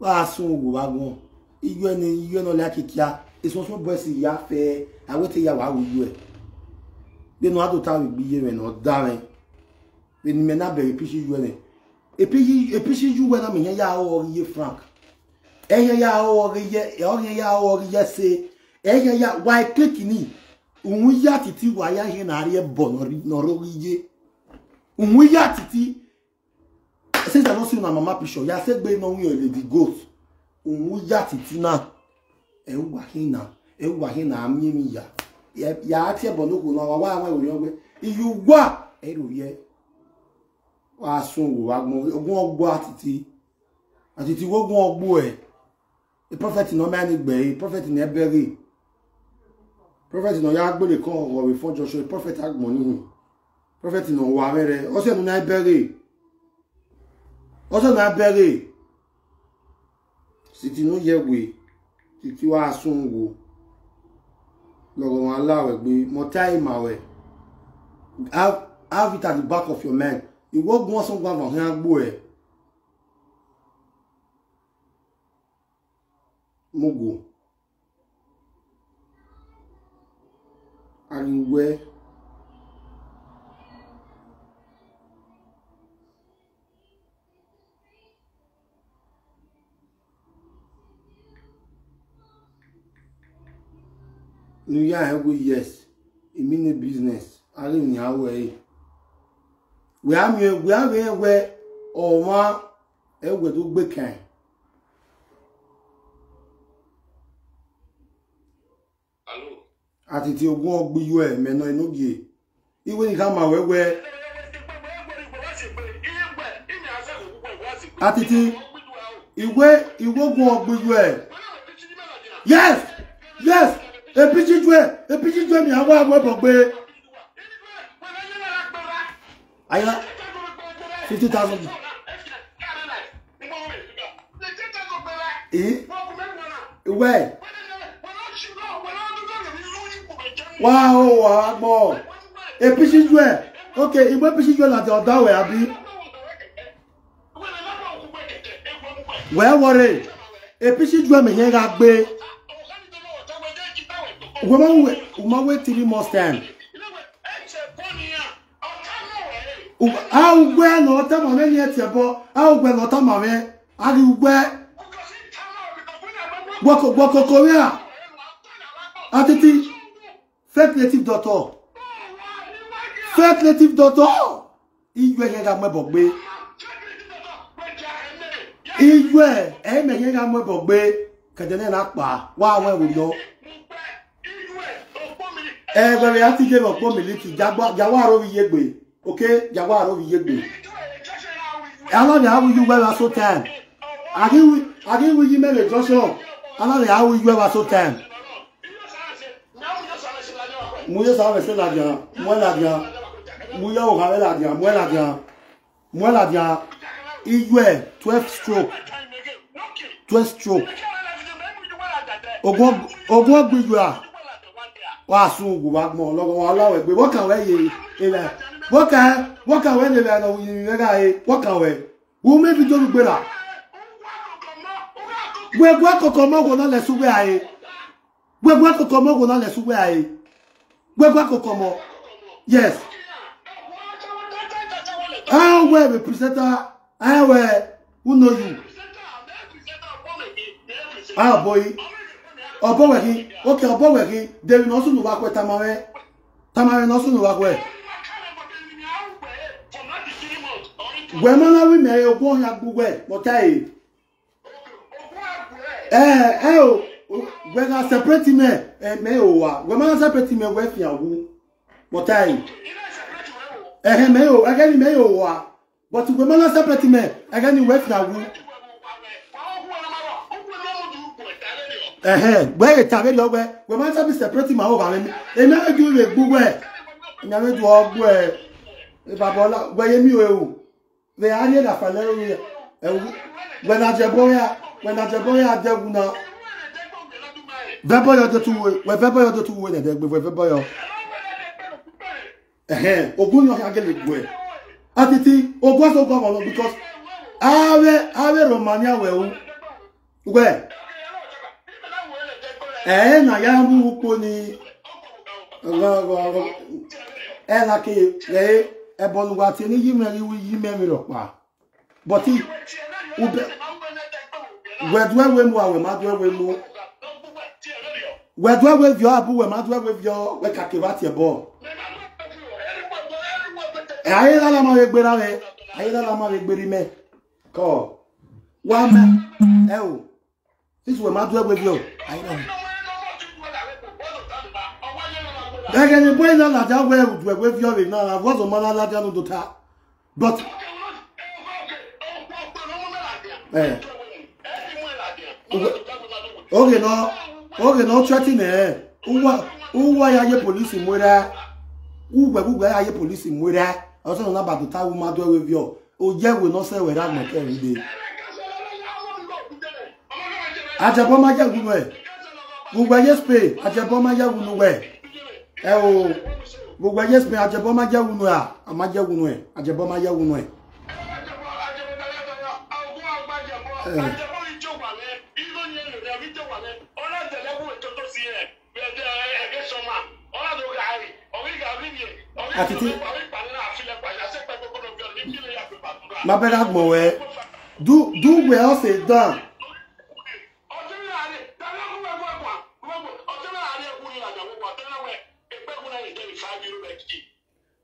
[SPEAKER 1] wa sun ogo wa gun iyue ni iyue no le akikia eso so bo si ya fe awete ya wa wu yue de no ado ta gbi ye me no da me me na be pishi yue ne e pishi e pishi yue na me ya o ye frank. E ya o ye e o ya o ye se e ya wa click ni. Òun yá títí wáyá yẹn náà rí ẹ bọ̀ nọ̀rọ̀ iye òun yá títí. Ṣẹ́sẹ̀ lọ́sí na mama picture? Ya sẹ́gbẹ́ iná wíyàn lè di goat? Òun yá títí náà. Ẹ wà hín náà ẹ wà hín náà mímí yá. Yà á tiẹ̀ bọ̀ lóko náà wà wá àwọn ìròyìn ọgbẹ́ iyú wà ẹ rò yẹ wà á sun òwò wa gbọ́n ogún ọgbọ́ àtìtì àti ti wógún ọgbó ẹ̀. Prophet náà mẹ́rin gbẹ̀yìn prophet náà bẹ̀rẹ̀. Prophet náà yá gbélé kan ọ̀rọ̀ rẹ̀ fọ́jọ́ ṣe prophet àgbọ̀n níhùn prophet náà wà rẹ̀ ọ̀sẹ̀ náà bẹ̀rẹ̀. Ọ̀sẹ̀ náà bẹ̀rẹ̀. Sì ti ní yẹ̀wé títí wàá sún wo lọ́rọ̀ wọn aláwẹ̀ gbé mọ̀tá have have it at the back of your mind ìwọ́gun ọ̀sán gbàgbọ́n hàn ágbó ẹ̀. Mugu ariwẹ nuya ẹgbẹ yes èmi ní business. Ari ìyàwó ẹ wẹ́á mi wẹ́á mi ẹwẹ́ ọ̀ma ẹwẹ́ tó gbé kàn
[SPEAKER 3] Alo.
[SPEAKER 1] àti ti ogún ọgbíyọ ẹ mẹ́nà inúgì ìwé nìkan máa wẹ́wẹ́ àti ti ìwé ìwógun ọgbíyọ ẹ yes yes ebi jíjú ẹ ebi jíjú ẹ mi àwọn àwọn ẹbọ gbé ayé fifty thousand. Ìwé. Wá ó wà á gbọ́ jíjú ẹ. Ok ebi jíjú ẹ láti ọ̀dá wẹ̀ àbí? Wẹ́ẹ́ wọ̀rẹ̀ jíjú ẹ yẹn ra gbé. Máa ń wẹ̀ three months time. Awugbe na ọta mame ni ẹtì ẹbọ awugbe na ọta mame ariugbe gbọkọ korea. Atiti fake native doctor. Fake native doctor. Iyu ẹyẹ ga iyu ẹ ẹyẹ ẹyẹ ga mẹbọ gbé kẹdẹnẹ na pa wá àwọn ẹrù lọ ẹgbẹrẹ àti gé ọpọ mílíkì jawa àròwì yégbè ok jawa àròwì yégbè alábẹ awuyu wẹwà so time àdéhùn yí mẹlẹ joshua alábẹ awuyu wẹwà so time muye sábẹ sí làdìyà mọ làdìyà muye òkàwé làdìyà mọ làdìyà mọ làdìyà iyu ẹ twelve stroke. Twelve stroke. Ogun ọgbìyù à wàá sún ogun wa gbọ́n lọ́wọ́ wọn aláwọ̀ ẹgbẹ́ wọ́n kàn wẹ́ yé ilẹ̀ wọ́n kàn wọ́n kàn wẹ́ nílẹ̀ ẹ̀nà òyìn rẹ̀ ayé wọ́n kàn wẹ́ wọ́n méjì tó gbé rà gbogbo akọkọ mọ́gùn náà lẹ̀ súwé ayé gbogbo akọkọ mọ́gùn náà lẹ̀ súwé ayé gbogbo akọkọ mọ́ yes I wear representer I wear who know you? Ah boy. Ọbọwẹ̀kí ókè ọbọwẹ̀kí dèmi náà sùn wá pẹ́ tamarẹ́ tamarẹ́ náà sùn wá pẹ́ wẹ̀mọ́láwí mẹ́rin ogún ọ̀hún agbúgbẹ̀ mọ̀tá yìí ẹ ẹ o wẹ̀gà sẹpẹ́tì mẹ́ ẹ mẹ́ ò wà wẹ̀mọ́lá sẹpẹ́tì mẹ́ wẹ́ fìyà wú mọ̀tá yìí ẹ̀hẹ́ mẹ́ ò ẹgẹ́ ni mẹ́ ò wà bọ̀tù wẹ̀mọ́lá sẹpẹ́tì mẹ́ ẹgẹ́ ni wẹ́ fìyà wú ẹ̀hẹ́ gbẹ́yẹ̀ tàbí ń sábì sẹpẹ́rẹ́tì máa wà lẹ́mí èmi àjò rẹ̀ gbogbo ẹ̀ èmi àjò ọgbọ́ ẹ̀ ìbàbọ̀lá gbẹ́yẹ mi ò ewu rẹ̀ á ní ìdàfà lẹ́rù rẹ̀ ẹ̀wù gbẹ̀nàjẹ̀bọ́yà gbẹ̀nàjẹ̀bọ́yà dẹ́gun náà vẹ́bọ́yọ̀ tó tún wẹ̀ vẹ́bọ́yọ̀ tún wẹ̀ nẹ̀dẹ́ gbẹ̀ vẹ́bọ́yọ̀ ẹ̀hẹ́ ogún yọ̀ kagẹ́lẹ̀ gbọ́ ẹ̀ àtìtì ogún ọ̀sọ̀ gbọ́ ọ̀lọ́ because ààrẹ ààrẹ romania wẹ̀ wù wẹ̀ ee na ya mú ukpo ni. Ẹ na ke ẹ ẹbọnuwa ti ní yí mẹ́rin wí yí mẹ́rin rọ̀ pa. Bọ́tí wẹ̀dúwẹ̀wẹ̀ mu àwẹ̀ má dúwẹ̀wẹ̀ mu wẹ̀dúwẹ̀wẹ̀ viọ́ àbú wẹ̀ má dúwẹ̀wẹ̀ viọ́ wẹ̀ kàkè wá tiẹ̀ bọ̀? Ẹ ayé lára máa wẹ̀ gbéra rẹ̀. Ayé lára máa wẹ̀ gbérí mẹ́. Kọ́. Wá mẹ́. Ẹ o. Sísè wẹ̀ má dúwẹ̀wẹ̀ viọ́ ayé lára. Gẹ́gẹ́ ni bóyá náà láti àwọn ẹrù ju ẹgbẹ́ fi ọ̀rẹ́ náà àwọn ọ̀sán mọ́lá láti ọ̀nà tó ta but ẹ. Oge no. Oge no threaten eh. Uwa uwa ya ye police mwere ugwe ugwe ya ye police mwere ọsọ na badu ta wu madu ewe vio o je we no se we ra mo ke nde ajabo ma je gunu e gbogbo ayé spain ajabo ma gunu we ẹ o gbogbo ayé spain ajabo ma je gunu a a ma je gunu e ajabo ma je gunu e ma bẹ ka gbọn wẹ. Du du wẹ ọsẹ dán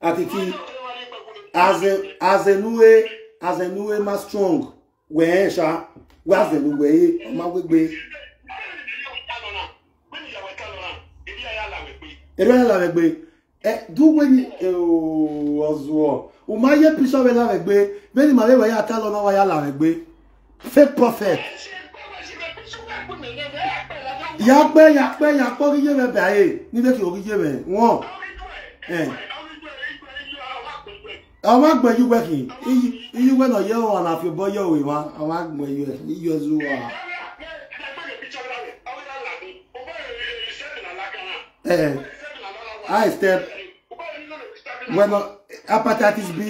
[SPEAKER 1] àtìtì azenuwe azenuwe ma strong. Wẹ ẹ ṣá wẹ azenuwe yé ọmọ gbégbé. Èrè ẹ̀ làwẹ̀ gbé? Ẹ dúwẹ́ ni ọ̀zọ̀ ọmọ ayé píṣọ́ wẹ̀ làwẹ̀ gbé. Bẹ́ẹ̀ ni màá wẹ̀ yà tá lọ́nà wáyà làwẹ̀ gbé. Fake prophet. Yàgbẹ́ yàgbẹ́ yàgbọ́ oríyé rẹ̀ bẹ̀rẹ̀ níbẹ̀ kí oríyé rẹ̀ wọ́n ọmọ àgbẹ̀ yìí wẹ̀ kì í. Wẹ̀ náà yẹ wọn àfi bọ́ yẹ òwe wọn ọmọ àgbẹ̀ yìí wẹ̀ yíyọ zu wa. I step. When hepatitis B.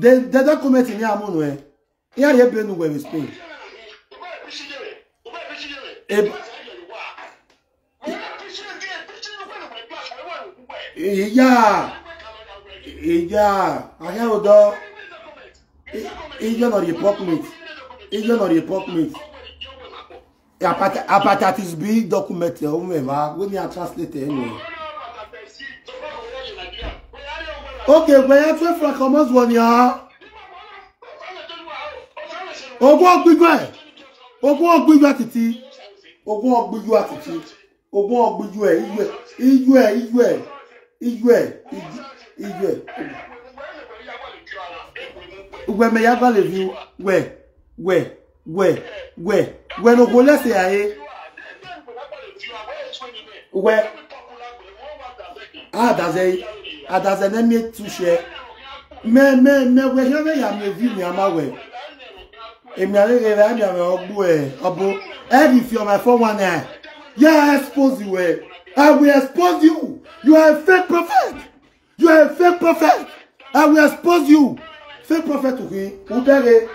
[SPEAKER 1] The document ní amúnú ẹ. Ìyá yẹ bẹ́ẹ̀ nu wẹ̀rẹ̀ Spain. Ìyá ìyá ahẹ́ ọ̀dọ́ ìyá nọ report mate ìyá nọ report mate hepatitis B document ọ̀hún ẹ̀ máa wọ́n ní a translate ẹ̀ nù. ok gbẹ̀yà twelve franc ọmọ zuwọ̀ ni ọ́ ogún ọgbígbọ́ ẹ̀ ogún ọgbígbọ́ àtìtì ogún ọgbígbọ́ àtìtì ogún ọgbígbọ́ ẹ̀ iyú ẹ̀ iyú ẹ̀ iyú ẹ̀ iyú ẹ̀ ẹ̀ gbẹmẹ ya gba le vi wẹ wẹ wẹ wẹ wẹ n'ogo lẹsẹ ayé wẹ adazẹ adazẹ n'ẹmi etuṣẹ mẹ mẹ mẹ wẹ yẹ mẹ ya mi vi mi ama wẹ èmi àlejò rẹ àmì àmì ọgbó ẹ ọbọ ẹ di fi ọmọ ẹfọ wọn náà yẹ expose you ẹ I will expose you. You are a fake prophet you are a fake prophet. I will expose you. Fake prophet òkè ó bẹ̀rẹ̀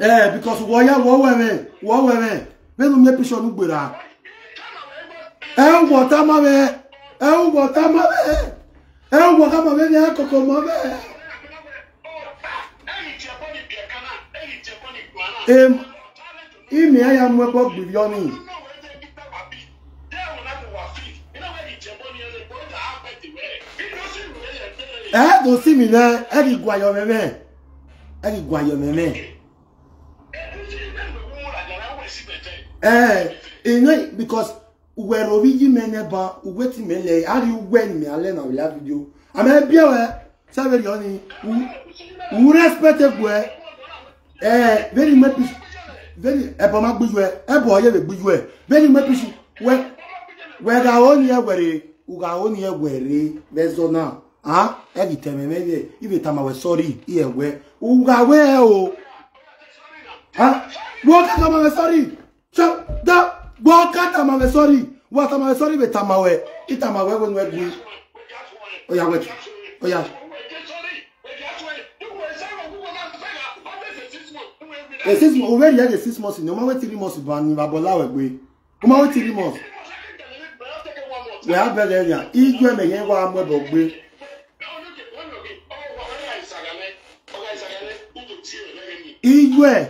[SPEAKER 1] ẹ because wọ́n yá wọ́n wẹ̀rẹ̀ wọ́n wẹ̀rẹ̀. Mẹ́nu mi píṣọ́ ní gbèrà ẹ ń wọ̀ tá má bẹ́ ẹ ń wọ̀ tá má bẹ́ ẹ ń wọ̀ ká má bẹ́ ní ẹ kọ̀kọ̀ mọ́ bẹ́. Em, imi aya mú ẹbọ gbìyànjú. Ẹ tó sí mi náà ẹ kì í gun ayọ̀ mẹ́mẹ́. Ẹ kì í gun ayọ̀ mẹ́mẹ́. ẹ ìyẹn because wẹ̀rẹ̀ orí yí mẹ́ ní ba uwe ti mẹ́ lẹ̀ á rí uwe ní mi alẹ́ náà wíyá fídíò àmọ́ ẹ bí ẹ̀wẹ̀ sábẹ̀ yọ ni wù respect egu ẹ ẹ very mẹ́pì very ẹ̀bọ̀ má gbíjú ẹ ẹ̀bọ̀ ọ̀yẹ́ lè gbíjú ẹ very mẹ́pì sí wẹ̀ wẹ̀gà ó ní ẹ wẹ̀rẹ̀ wùgà ó ní ẹ wẹ̀rẹ̀ lẹ́zọ̀ náà ah ẹ̀rì tẹ̀mẹ̀ mẹ́lẹ̀ ibi tàmàwẹ̀ sọ́rí ìyẹ̀wẹ̀ wùgàwẹ̀ ẹ o. Ah wọ́n kàkà màwẹ̀ sọ́rí ṣọ́ dá wọ́n kàkà màwẹ̀ sọ́rí wọ́n tàmàwẹ̀ sọ́rí ibi tàmàwẹ̀ ìtàmàwẹ̀ wọ́n wẹ̀ gbé ọ̀yà wẹ̀ ọ̀yà. The six months, already had the six months, no matter three months, but ni babola we gbe. O ma we three months. We have better area. Iju eme yen wa amu ebo e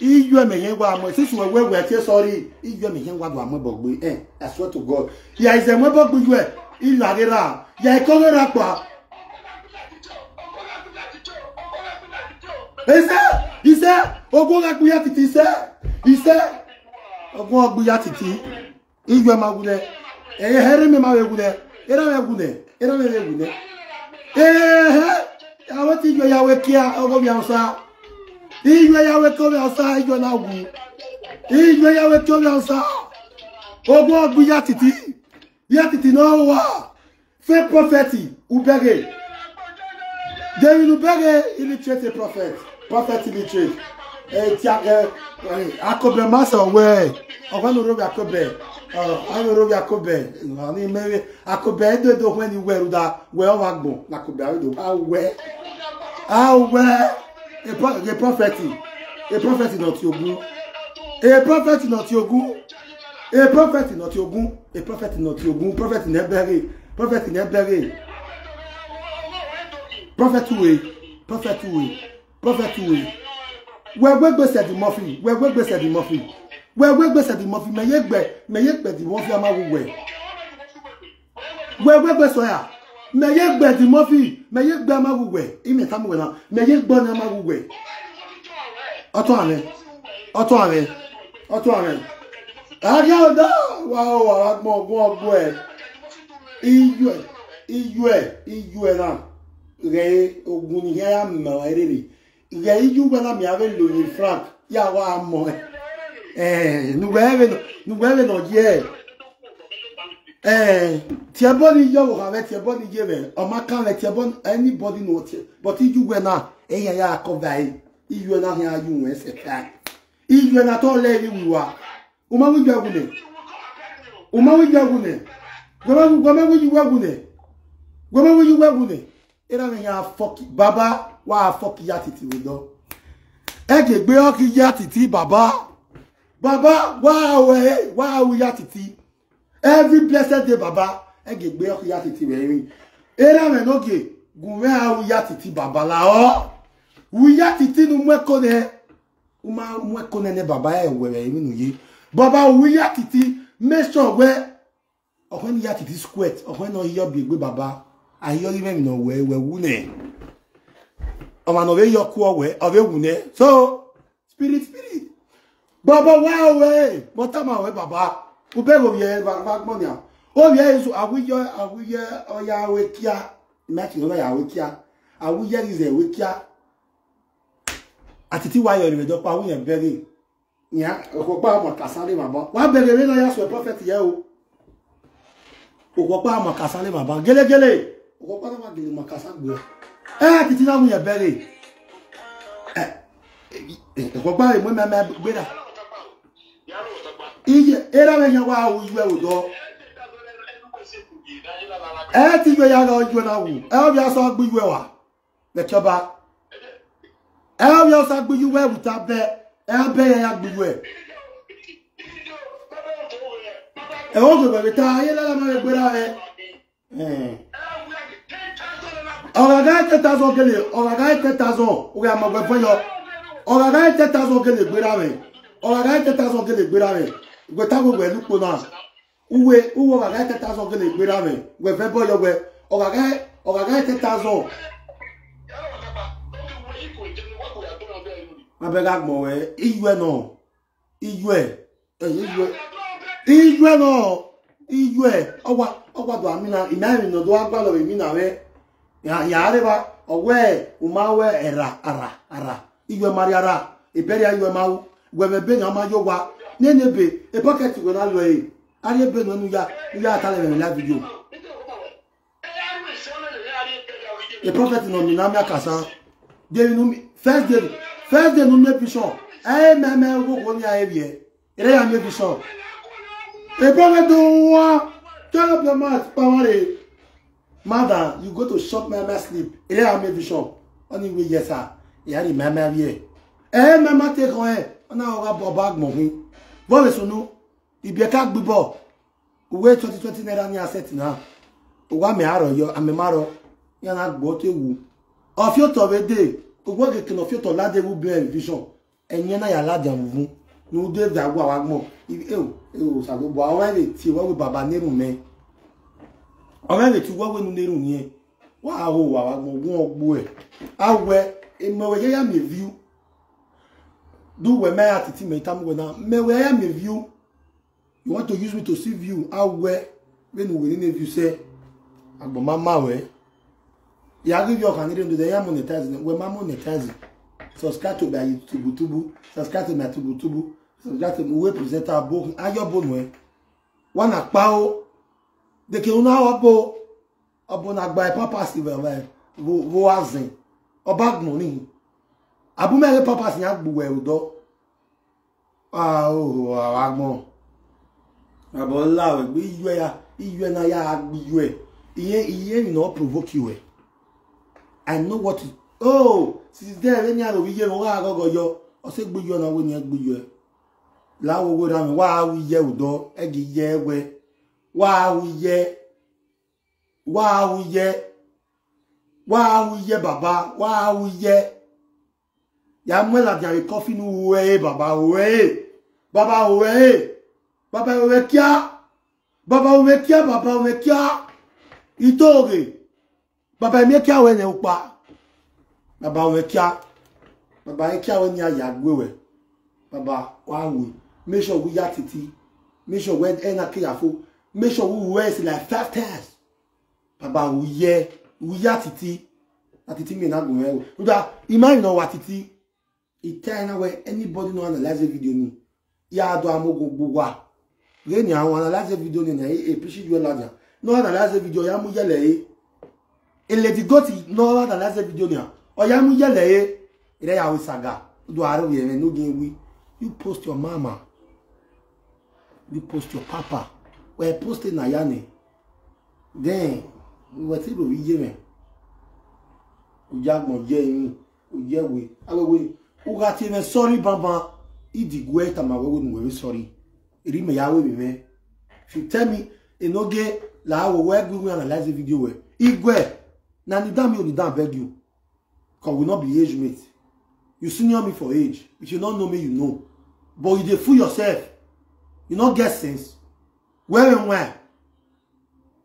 [SPEAKER 1] iju eme yen wa amu sisi we we we tie sorry. Iju eme yen wa do amu ebo gbe. Eh, I swear to God. Ya is emu ebo gbe ju e. Ilu agera. Ya ikogera pa. Ese, ise, ogun agbuya titi ise, ise, ogun agbuya titi, igwe magune, eye here me ma wegune, era me gune, era me wegune. Eh, àwọn tí igwe ya we kia, ogo bi ansa. Igwe ya weke obi ọsa igwe na agwụ. Igwe ya weke obi ọsa. Ogbo ọgbụ ya titi. Ya titi n'ọwa. Fe profeti ubere. David ubere illiterate prophet. Prophet illiterate. Eh, tia, eh, eh, akobe masa owe. Ọgwa nụrụ obi akobe. Ọ nụrụ obi akobe. Ọ n'ime akobe edodo when you wear da wee ọwa gbọ na akobe awedo. Awe. Awe. A, pro a prophet. A prophet not Ogun. A prophet not Ogun. A prophet not Ogun. A prophet not Ogun. Prophet nebere. Prophet nebere. Prophet way. Prophet way. Prophet way. Wẹ́gbẹ́ gbèsè di mọ́fì. Wẹ́gbẹ́ gbèsè di mọ́fì. Wẹ́gbẹ́ gbèsè di mọ́fì. Mẹ̀yẹ́ gbẹ̀ mẹ̀yẹ́ gbẹ̀ di mọ́fì amáwo wẹ̀. Wẹ́gbẹ́ gbèsè ya. Mọ́fì. Mẹ̀yẹ́ gbẹ̀ amáwo wẹ̀. Ìmẹ̀ támu wẹ̀ náà. Mẹ̀yẹ́ gbọ́ ni amáwo wẹ̀. Ọtún àrẹ. Ọtún àrẹ. Ọtún àrẹ. Àrẹ ọ̀dọ́ wà ó wà á gbọ́n ọgbọ́n ọgbọ́n ẹ̀. Iyú ẹ̀ iyú ẹ̀ iyú ẹ̀ náà. Rẹ̀ ogun ni yẹ́ yà mọ̀ ẹ́ rèrè. Rẹ̀ iyú gbẹ́ náà mi àwẹ̀ lòyìn Frank yà wà mọ̀ ẹ̀. Ẹ̀ yẹ ẹ̀. Eh, tiẹ̀ bọ́ ni yọ̀ wọ̀ rẹ̀ tiẹ̀ bọ́ ni yẹ rẹ̀ ọmọ kan rẹ̀ tiẹ̀ bọ́ anybody know tiẹ̀ but iju wẹ̀ náà ẹ̀yà yà kọ́va yìí iju ẹ̀ náà yà yù wọ́n ẹsẹ̀ ká iju ẹ̀ náà tọ́ lẹ́ yìí wùwà ọmọ wí jẹ́ wùnẹ̀ ọmọ wí jẹ́ wùnẹ̀ gbọ́mọ wí jẹ́ wùnẹ̀ gbọ́mọ wí jẹ́ wùnẹ̀ ẹ̀rọ mi yà fọ́kì bàbá wà fọ́kì yà títì wò lọ ẹ̀ kì gbé ọ́kì yà títì bàbá bàbá wà wẹ̀ wà wù yà títì every blessed day baba ẹ gè gbé ọkọ ya titi rẹ rin eré rẹ n'oge gùnwé ahụ ya titi baba la ọ wù ya titi nu mweko nẹ. Uma mweko nẹ ní baba ẹ wẹrẹ rin nu yé. Baba wù ya titi make sure wẹ. Ọkọ ní ya titi squirt ọkọ ní ọyọ bí gbé baba. Ayọ rí mẹrin náà wẹ wẹ wù nẹ. Ọmọ náà ọbẹ yọ kú ọwẹ ọbẹ wù nẹ. So spirit spirit. Baba wá ọwẹ bọtàmà ọwẹ baba ube owie bagbonia owie ezu awuye awuye oya wekia. Imagine oya wekia. Awuye ize wekia. Atiti wa yo re do pa awuye bere ya okopa mo kasale baba. Wa bere re na ya so prophet ye o. Okopa mo kasale baba. Gele gele. Okopa na ma gele mo kasagbe eh titi na awuye bere eh okopa mo me me gbera iye era me yan wa awu iwe odo e ti gbe ya ga oju na wu e o bi aso gbe iwe wa le choba e o bi aso gbe iwe wu ta be e be ya gbe iwe e o gbe be ta ye la ma gbe ra e eh kele ọ̀rọ̀ gáyé tẹ́ta sọ orí àmọ̀gbẹ̀ fún yọ tẹ́ta sọ kele gbéra rẹ̀ tẹ́ta sọ kele gbéra rẹ̀ gbẹta gbogbo ẹnu kpo náà uwe uwe ọ̀rọ̀ gáyé tẹ́ta sọ kele gbéra rẹ̀ gbẹfẹ́ bọ́ yọ gbẹ ọ̀rọ̀ gáyé ọ̀rọ̀ gáyé tẹ́ta sọ abẹ́gà gbọ̀ wẹ́ iyu ẹ̀ náà iyu ẹ̀ ẹ̀yẹ iyu ẹ̀ iyu ẹ̀ náà iyu ẹ̀ ọwà ọgbàdọ̀ àmì náà ìmọ̀ ẹ̀rìn náà tó wá gbàdọ̀ èmi náà rẹ̀ yàrá ba ọwẹ ọmọwẹ ẹra ara. Ara iwe mari ara ìbẹrẹ iwe mawu wẹmẹ bẹ ní ọmọ yóò wa nínú ebe ebọkẹtì wẹ n'alọ yìí ayé bẹ nínú ya ya àtàlẹ rẹ nílá fídíò the prophet nọ àkàsán de inú first day first day gbogbo ní ayé bìẹ eré yà ní episode the prophet wá tẹ́lẹ̀ bí ọmọ àti pàwọn rẹ̀ madam you go to shop mama sleep. Àwọn méjì shop wọn ní ìwé yẹsà ìyá rí mama ẹ ẹ mama take on ẹ wọn náà wọ́n bọ̀ bá gbọ̀n fún bọ́ọ̀lù sunu ìbí ẹ̀ka gbígbọ́ òwe twenty twenty naira ní asset náà. Òwò àmì àrọ̀ yọ àmì márọ̀ yẹn náà gbọ́ tó wù. Ọ̀fíòtọ̀ rẹ dé òwò kékeré ọ̀fíòtọ̀ ládéwù bẹ́ẹ̀ vision. Ẹ̀yìn náà yà ládìá wù fún ní ó dé ìdàgbọ́ àwọn agbọ̀n ẹ̀ ẹ̀ ṣàgbọ́bọ̀ àwọn ẹ̀rẹ̀ tí wọ́n wí bàbá nírù mẹ́ ọ̀rẹ́ rẹ̀ ti wọ́wé nu nírù yẹn. Wọ́n á hó wà wọ́n gún ọgbó ẹ̀ awẹ́ mẹwẹ́ yẹ́yà mi viu dúwẹ́ mẹ́yà títí mẹ́ta mú wẹ̀ náà mẹwẹ́ yẹ́yà mi viu you want to use me to see view awẹ́ bẹ́ẹ̀ni wẹ̀ nínú view sẹ́ agbọ̀n má má wẹ́ yàrá bí ọkàn nílé ndòdò yẹ́yà monetize wẹ́ má monetize subscribe to my tubutubu subscribe to my tubutubu subscribe to my wey presenter abo ayọbọnu ẹ wọn na pa o deke una ọbọ ọbọ na gba ẹ papas bẹ̀rẹ̀ vo azin ọba gbọn ni abúmẹrẹ papas yẹn agbowó ẹ ọdọ àwọn agbọn àbọ̀ ńlá rẹ̀ gbé iyú ya iyú ẹ̀ náà yà á gbé iyú ẹ̀. Ìyẹn ìyẹn ìnáwó provoke you ẹ̀. I know what oh since then ẹ̀ ní àrò iye wọn wá àgọ́gọ́ yọ. Ọ̀sẹ̀ gbé iyú ẹ̀ náà wọ́n ní ẹ̀ gbé iyú ẹ̀? Láwọn owó mi wá áwù yẹ ọ̀dọ́ ẹ̀gì yẹ ẹ̀wẹ̀ wá áwù yẹ. Wá áwù yẹ. Wá áwù yẹ bàbá. Wá yẹ mú ẹ̀ làjà rẹ̀ kọ́fí ní wẹ́ẹ́ bàbá wẹ́ẹ́ bàbá wẹ́ẹ́ baba umekia baba umekia baba umekia itore baba umekia wenye upa. Baba umekia baba umekia wenye ayagwewe baba wawe make sure we ya titi. Make sure we ena careful make sure we wear it like five times. Baba we we ya titi. Na titi me na go we. Uda imagine no wa titi itena we anybody no analyze video ni? Ya do amogo wa. Lẹ́ni àwọn analyze video ní ẹ̀yìn èpíṣì yóò lájà náà analyze video ya mú yẹlẹ̀ yé. Èlèdì gòtì náà analyze video ní ọ̀yá mú yẹlẹ̀ yé. Ìrẹ́ yàwó ìsàgà do ààrẹ òye rẹ̀ nógi wí. You post your mama. You post your papa. Wẹ̀ post na ya ni. Then ìwẹ̀ tí ìròyìn yé rẹ̀ òjàgbọ̀n jẹ́ irun òjẹ́wé awẹ́wé ògà tí ẹ̀ sọ́rí bàbá ìdìgbò ẹ̀ tàmàwẹ́wé nìwẹ̀wé sọ́rí eri me yawe mi me. If you tell me enoge la wo we gbe we analyze the video we. Igwe na ni dam you ni dam beg you. Cause we not be age mate. You senior me for age. If you don't know me you know. But you dey fool yourself. You no get sense. Where and where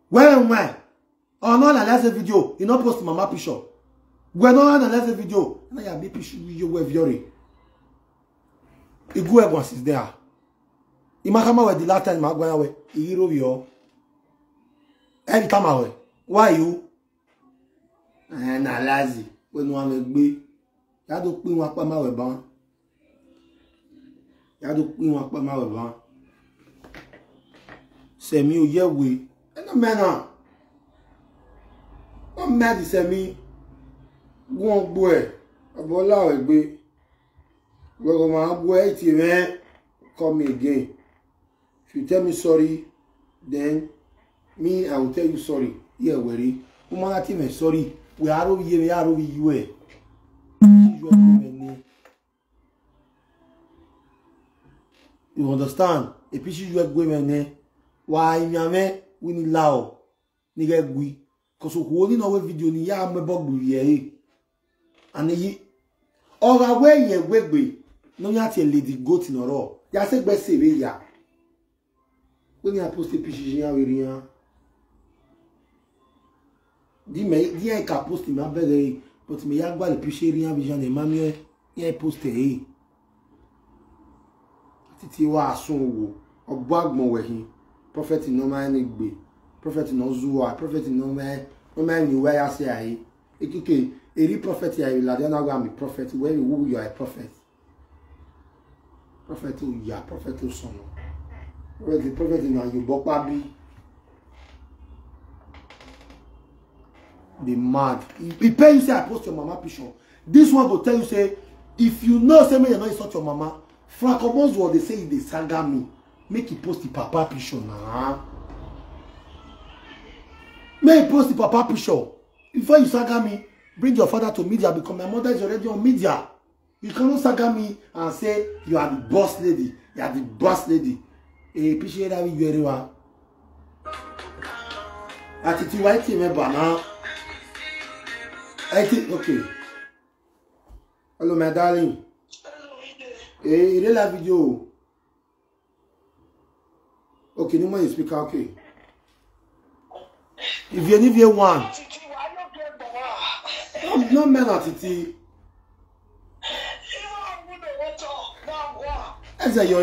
[SPEAKER 1] where and where oh no analyze the video. You no post mama picture we no analyze the video. Na ya be picture video we viore igwe egwa is there. Imakama we the last time ma gwa we iro yo every time we why you? Eh na lazy we no am gbe ya do pin wa pa ma we ban ya do pin wa pa ma we ban se mi o ye we e me na o me di se mi won gbo e abo la we gbe we go ma gbo e ti me come again If you tell me sorry, then me, I will tell you sorry. Yeah, worry. Woman, I tell me sorry. We are over here, we are over you. You understand? A piece you are going Why, nyame, we need lao. Nigga, we. Cause holding our video ni ya me bog ye. And ye. Or away ye wegbe. No yati lady goat row. Ya se gbe sebe ya ní àpòsí pìṣìṣì yàn wèrè yàn di yẹn ka post mi abẹ́rẹ́ yìí but mi yà gbàlè pìṣẹ́ yàn bí yàn lè má mi yẹn post ẹ̀ yìí títí wà sún owó ọgbọ́n àgbọ̀n wẹ̀hìn prophet náà máa ń gbé prophet náà zuwa prophet náà máa ń yìnwẹ́ yà sí ekeke èrí prophet yà yìí ládé náà wà mí prophet wẹ́rì wú yọ ẹ̀ prophet. Prophet ò yà prophet ò sọ̀nà prophet the prophet na yorùbá pàbí be mad. E pay you say i post your mama picture. This one go tell you say if you know say make you no insult your mama. Franco moswell dey say e dey saga me. Make e post the papa picture na. Make e post the papa picture. Before you saga me bring your father to media because my mother is already on media. You cannot saga me and say you are the boss lady you are the boss lady. Èyí píṣẹ́ dábí ju eré wa. Àti tí wáyé tì mẹ́ bà náà. Ẹ ti ok. Hello my darling. Èyí ìrẹ́ la fídíò ok ní mọ̀ yìí speaker ok. Ìfìyẹ nífìyẹ one no men àti tí ẹsẹ̀ yọ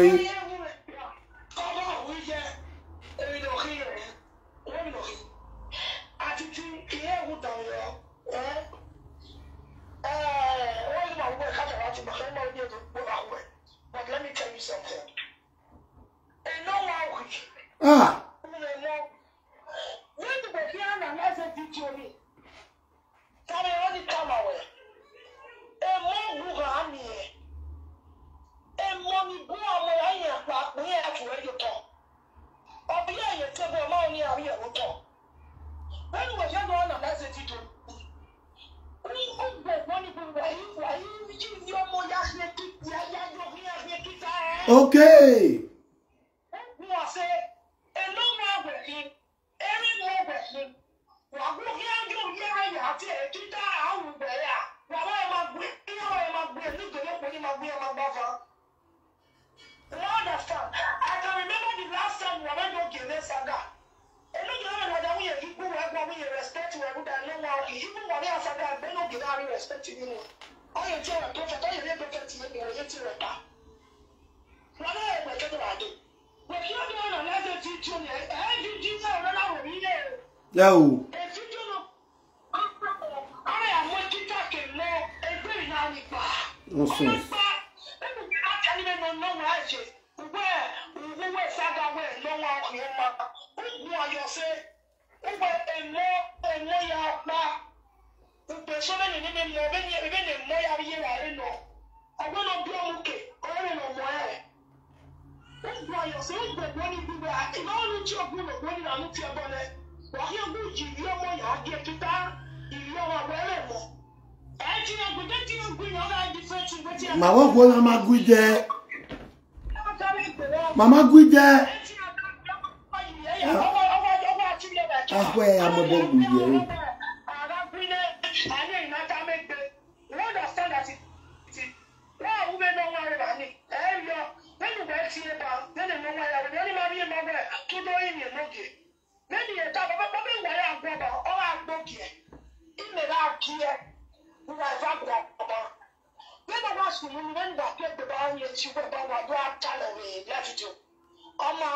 [SPEAKER 2] ọmọ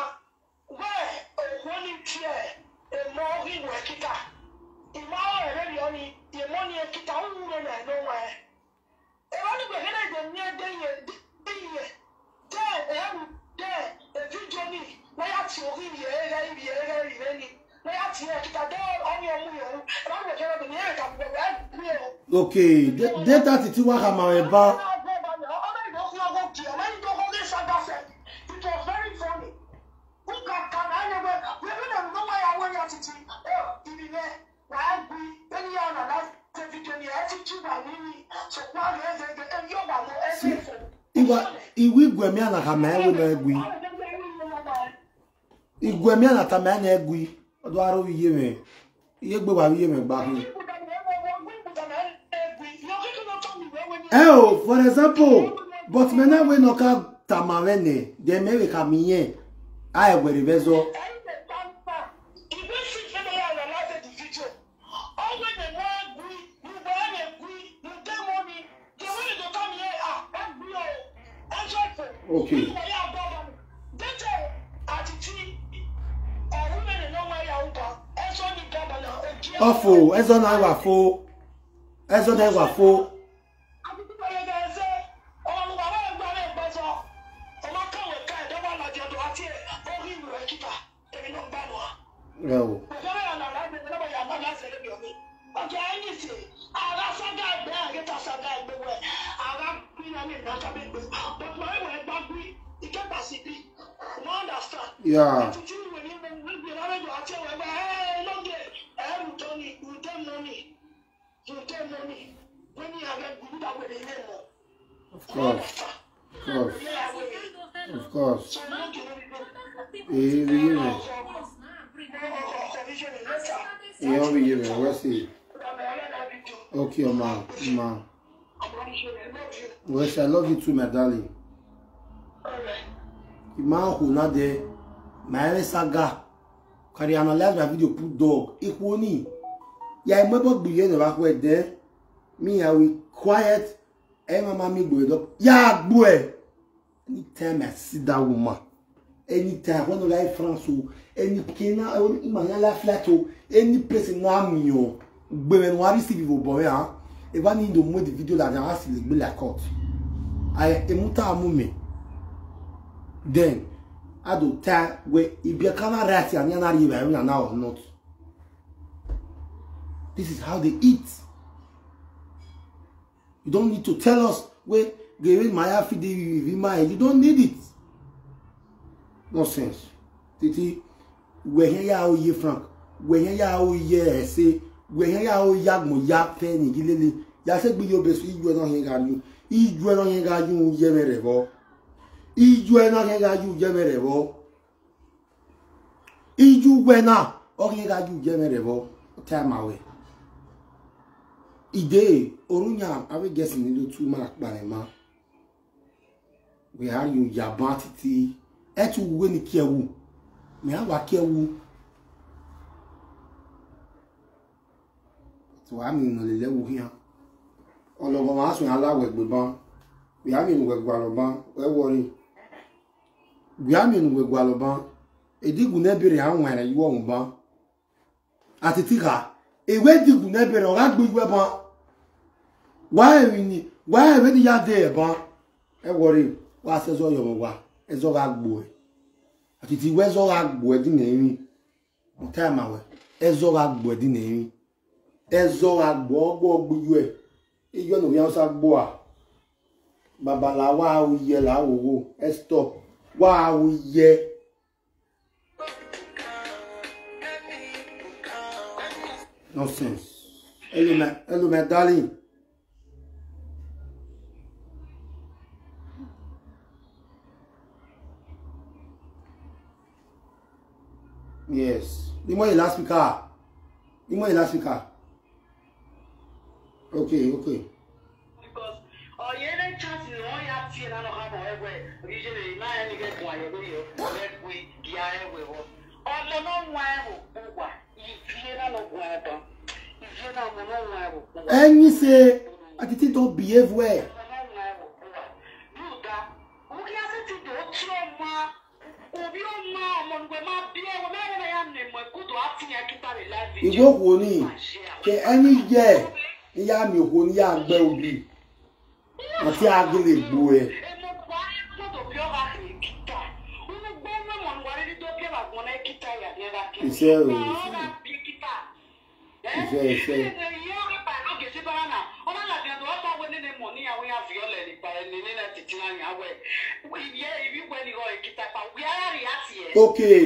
[SPEAKER 2] wẹ́ẹ̀ òhun ní tiẹ̀ èmọ̀ ìwẹ̀ kíkà ìmọ̀ ọ̀rẹ́ rẹ̀ yọ ni ìmọ̀ ni kíkà ń wúwo nà ẹ̀nú wọn ẹ̀. Ẹ̀rọ ní gbẹ̀gẹ́ náà jẹ̀ ní ẹ̀dẹ́ yẹ dé yẹ dẹ́ ẹ̀rù dẹ́ ẹ̀fíjọ ni lẹ́yà tí òhun ìyẹ̀ ẹ̀rẹ́ ìyẹ̀ ẹ̀rẹ́ ìrẹ́ ni tí ẹ̀ kíkà yẹn ní gbẹ̀gẹ́ náà ní
[SPEAKER 1] ti ti wá ka máa ẹ̀ bá
[SPEAKER 2] Ọmọ ìdókòwò ọgọ́ kì ọmọ ìdókòwò ní sàgbàfẹ́ it was very funny. Wúkà kan náà yẹ bẹ́ẹ̀ wíwí nà ń lọ́wọ́ ìyàwó yẹn títí ẹ̀ ìbí bẹ́ẹ̀ wàá gbé ẹni yà ọ̀nà láti tẹ̀fídìí ni ẹ̀ ti bà níní sọ̀kọ́ àgbẹ̀ ẹ̀ ẹ̀ ẹ̀ yọ̀ bà mọ́ ẹ̀ ẹ̀ fẹ̀.
[SPEAKER 1] igwa iwu igwemi a na ka ma ewe na egwi igwemi a na ta ma na egwi ọdụ arụ ihe me. Ihe gbe wara ihe me gba hụ ẹ o for example but me na we no ka tamare ne de me we ka mi yen. A egwere bezo Okay. Ọfọ ẹzọ na ẹwà fo ẹzọ o ya of course of course of course ee bi ihe me ihe ọ bụ ihe me wee sị okay ọma ọma wee sị i love you too my darling. Ìmọ̀ ahù náà dẹ màáyẹrẹ saga. Kàrí analyze my video put dog. Ikú ní ya ìmọ̀bọ̀ gbìyẹ ní wàá kú ẹ̀ dẹ́ mi yà wí quiet. Ẹ̀ máa máa mi gbòòrò dọ́ yà á gbó ẹ̀ anytime I see that woman anytime when I like France o any pikin na ìmọ̀ yẹn la flight o any place náà mi o gbẹ̀rẹ̀ ní wàá rí sí ìbò bọ̀ rẹ̀ hàn ìbá ní ìdò mú di video làjà wá sí lè gbé la court àyè èmú tá a mú mi then ado ta we ibia kana right and yana ri ba na now or not. This is how they eat. You don't need to tell us we give my feed the my you don't need it nonsense. Titi wẹ̀yẹ́ yà ó yé frank wẹ̀yẹ́ yà ó yé ẹ̀sẹ̀ wẹ̀yẹ́ yà ó yá gbọ̀n yá fẹ́ nìyí lélẹ̀ yàtọ̀ gbé yóò bẹ̀ sọ ìjọ náà yẹn ká yún ìjọ náà yẹn ká yún yẹ́mẹ̀ rẹ̀ bọ́. Ìjọ náà yẹn ká yún yẹ́mẹ̀ rẹ̀ bọ́. Ìjọ wẹ̀ náà ọ̀yẹ́ ká yún yẹ́mẹ̀ rẹ̀ bọ́. Tẹ́ ẹ̀ máa wẹ̀. Ìdè orúnyà abẹ́ gẹ̀ẹ́sì nílò ní kí ẹ wù mɛ awa kɛ wu tí wàá mi nù lélẹ̀ wù hìá ọlọ́gbọ̀n máa sùn aláwọ̀ ẹ̀gbẹ̀ bán wìá mi nù wẹ̀gbọ̀ àlọ́bán wẹ́wọ́rì wìá mi nù wẹ̀gbọ̀ àlọ́bán èdìgùn náà bèrè àwọn ẹ̀rẹ̀ yíwọ̀ ọ̀hún bán àti tìkà èwé dìgùn náà bèrè ọ̀gá gbé ìwé bán wàá ẹ̀rì ni. Wàá ẹ̀rì ni yá dé ẹ̀ bán ẹ̀wọ́rì wàá sẹ́sọ́ yọ̀mọ̀ wá ẹ̀sọ́ ká gbó ẹ̀. Atiti wezọrọ agbụ edi na-eri ọtama we ezọrọ agbụ edi na-eri ezọrọ agbụ ọgbọ ọgbụ yue iyọ na òyìnbó gbọ a babala wa awo yẹ la awowo ẹsítọ wa awo yẹ. nonsense. Hello my hello my darling. Yes. Mo last speaker. Mo last speaker. Okay, okay.
[SPEAKER 2] because ọ̀yẹ́rẹ́ chance ni wọ́n yà tiẹ̀ náà lọ́kàn mọ̀ ẹgbẹ́ òyìnbó náà yẹn ní kẹ́ kún àyẹ̀wò yìí ọ̀rẹ́gbẹ́ ìyá ẹ̀wẹ̀ wọ̀ ọmọ náà wọ ẹ̀rù wà ìfìyẹ́ náà lọ wọ ẹ̀dọ́ ìfìyẹ́ náà ọmọ náà wọ ẹ̀rù wà.
[SPEAKER 1] Ẹyin ṣe attitude don't behave well.
[SPEAKER 2] ọmọ náà wọ ẹ̀rù wà. yóò dá wọ́n kí á sì ti dò ó tí ó ma òbí ó ma ọmọ nùgbẹ́ máa bí ẹ̀wọ̀n mẹ́rin náà yà nà
[SPEAKER 1] Ìwé wo ni? Ṣé ẹni yẹ ní yá mi òkò ní yá gbẹ obì àti agele gbò ẹ. Iṣẹ́ o, iṣẹ́ iṣẹ́. Okay,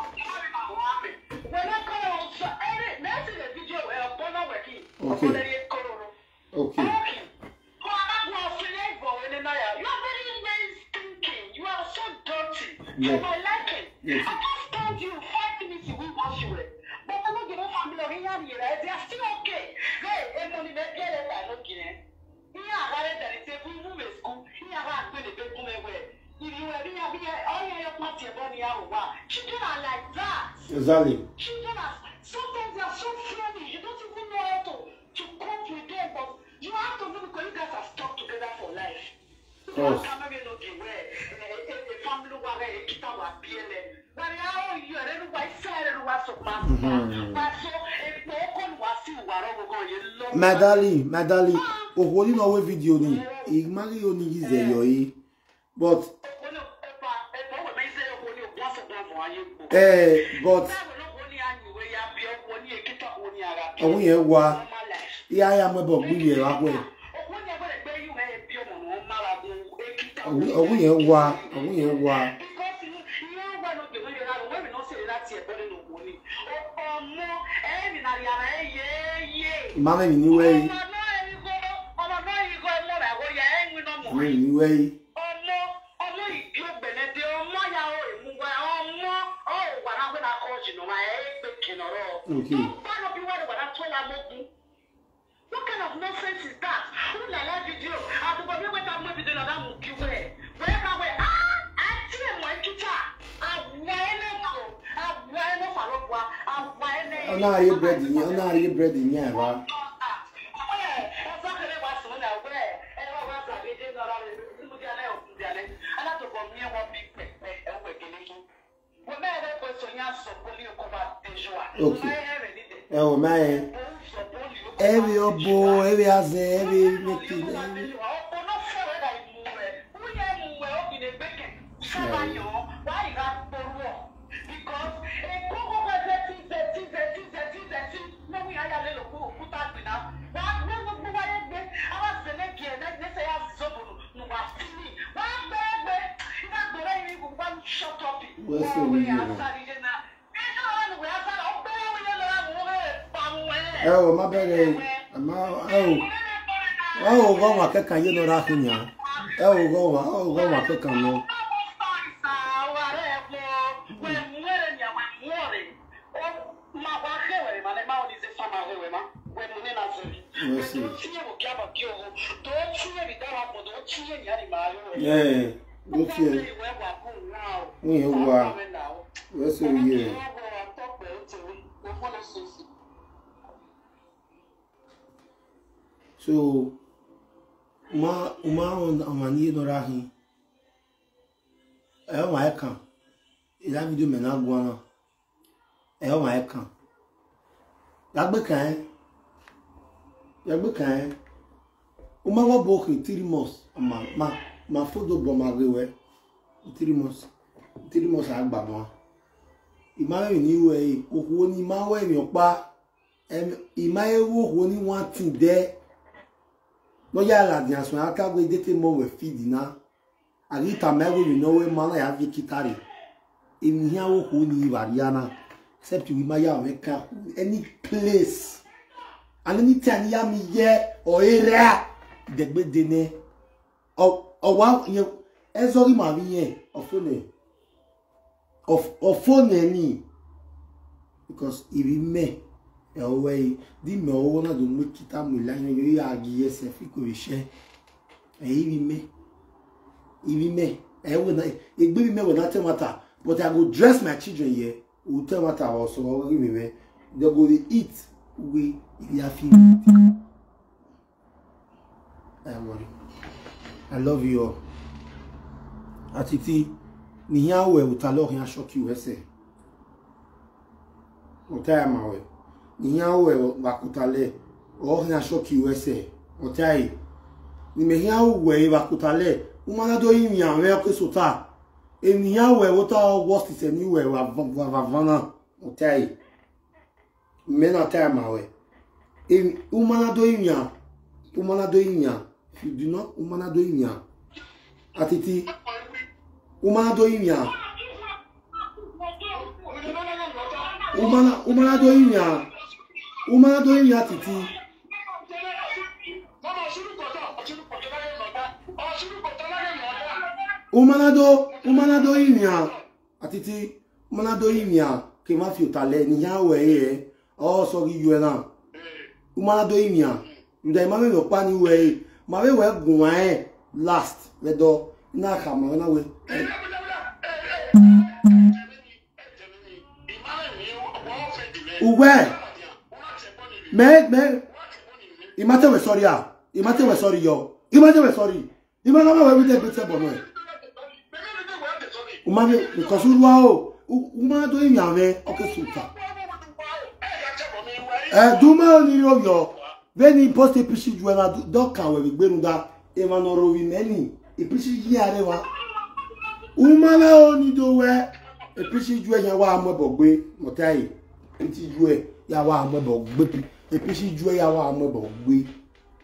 [SPEAKER 1] Okay. Okay.
[SPEAKER 2] Yeah.
[SPEAKER 1] Yeah.
[SPEAKER 2] Yes.
[SPEAKER 1] Yes.
[SPEAKER 2] I just told you five minutes you will wash you. But I'm not giving family or here, they are still okay. Hey, I'm only the girl that I look in. Here, I got it that it's a good woman school. Here, I got to the woman where. If you were here, here, all your party about the hour. Children are like that.
[SPEAKER 1] Exactly.
[SPEAKER 2] Children are sometimes they are so friendly. You don't even know how to to cope with them, but you have to know because you guys are stuck together for life.
[SPEAKER 1] darling, my darling, òkò nínú ọwọ́ fídíò ni? Ìmárí oní ìzẹ̀ yọ̀ yìí but eh, but ọ̀hún yẹn wá ìyá ya mẹ́bọ̀ gbúyì ẹ̀ wá pẹ́ ọ̀hún yẹn wá ọ̀hún yẹn wá ìmáàmẹ́ mi níwẹ̀ yìí ìmáàmẹ́ mi níwẹ̀ yìí
[SPEAKER 2] ọmọ na
[SPEAKER 1] ye bread ni na ye bread ni aba e o mai evi obo evi aze evi meki evi Wọ́n sì wí yìí nù. ẹ o ma bẹ̀rẹ̀ ẹ o ẹ o gọ wọn akẹ́kọ̀ọ́ yé lọ́ra fún yàn ẹ o gọ wọn ẹ o gọ wọn akẹ́kọ̀ọ́ lọ. ẹ ló yẹ wá wọ́n sì rí ẹ. so uma uma amani lọ́ra hin ẹ wọ́n ẹ kàn ìdá fídíò mẹ́ná gbọ́n náà ẹ wọ́n ẹ kàn yàgbé kàn ẹ́ yàgbé kàn ẹ́ o ma wọ́ bọ̀ kì three months ma ma ma fọ́dọ̀ bọ̀ ma gbé wẹ́. Three months three months àgbà mọ́. Ìmáwé ní ìwé òkú ní ìmáwé ènìyàn pa ìmáwé òkú ní wọ́n ti dẹ́? Lọ́yà àlàdì àsùn akágbé dété mọ́ wẹ̀ fìdí náà àríta mẹ́rin ìnáwó mọ́nà yà fi kíta rẹ̀ ènìyàn òkú ní ìwàríyànà except we ma yà wọ́n ká. Any place and anytime yà mí yẹ ọ̀ẹ́rẹ́ dẹ̀gbẹ́dẹ́nẹ́ ọ̀wá yẹn ẹ sọ́rí màrí yẹn ọ̀fọ́nẹ̀ ọ̀fọ́nẹ̀ ni because ìrí mẹ́ẹ̀ ẹwẹ yi di mẹ ọwọ náà tó mú kíta mú ìlànà yóò yà agi ẹsẹ fi kò rí ṣẹ ẹyí rí mẹ ìrí mẹ ẹwọ náà ẹgbẹ mi mẹ wọ náà tẹ wọn ta but i go dress my children yẹ o tẹ wọn ta ọsọ ọrí mi mẹ they go dey eat wey ìrí àfi ẹ wọrí i love you all. Àti tí awọ ẹ̀ òtá lọ́ọ̀rin aṣọ kí o ẹsẹ̀ òtá ẹ̀ máa wẹ̀. Nyawo bakutale ohna shoki wese otai nimehiawo we bakutale umana do yin yan we ke sota eniyan we wo ta worst is any we wa vavana otai mena ta ma we in umana do yin yan umana do yin yan if you do not umana do yin yan atiti umana do yin yan umana umana do yin yan umana do yin yan titi. Umanado umanado inya atiti umanado inya ke ma fi otale ni ya we e o so gi yu na umanado inya nda ma me lo pa ni we ma we we gun e last le do na ka ma na we uwe me me imate we sorry ah imate we sorry yo imate we sorry imate we we dey better bono e umame because uruwa o umama to yin ame oke suta eh duma ni yo veni post e pishi ju na do kan we gbenu da e ma no ro wi meni e pishi yi are wa umama o ni do we e pishi ju yan wa amebo gbe motai enti ju e ya wa amebo gbe e pishi ju ya wa amebo gbe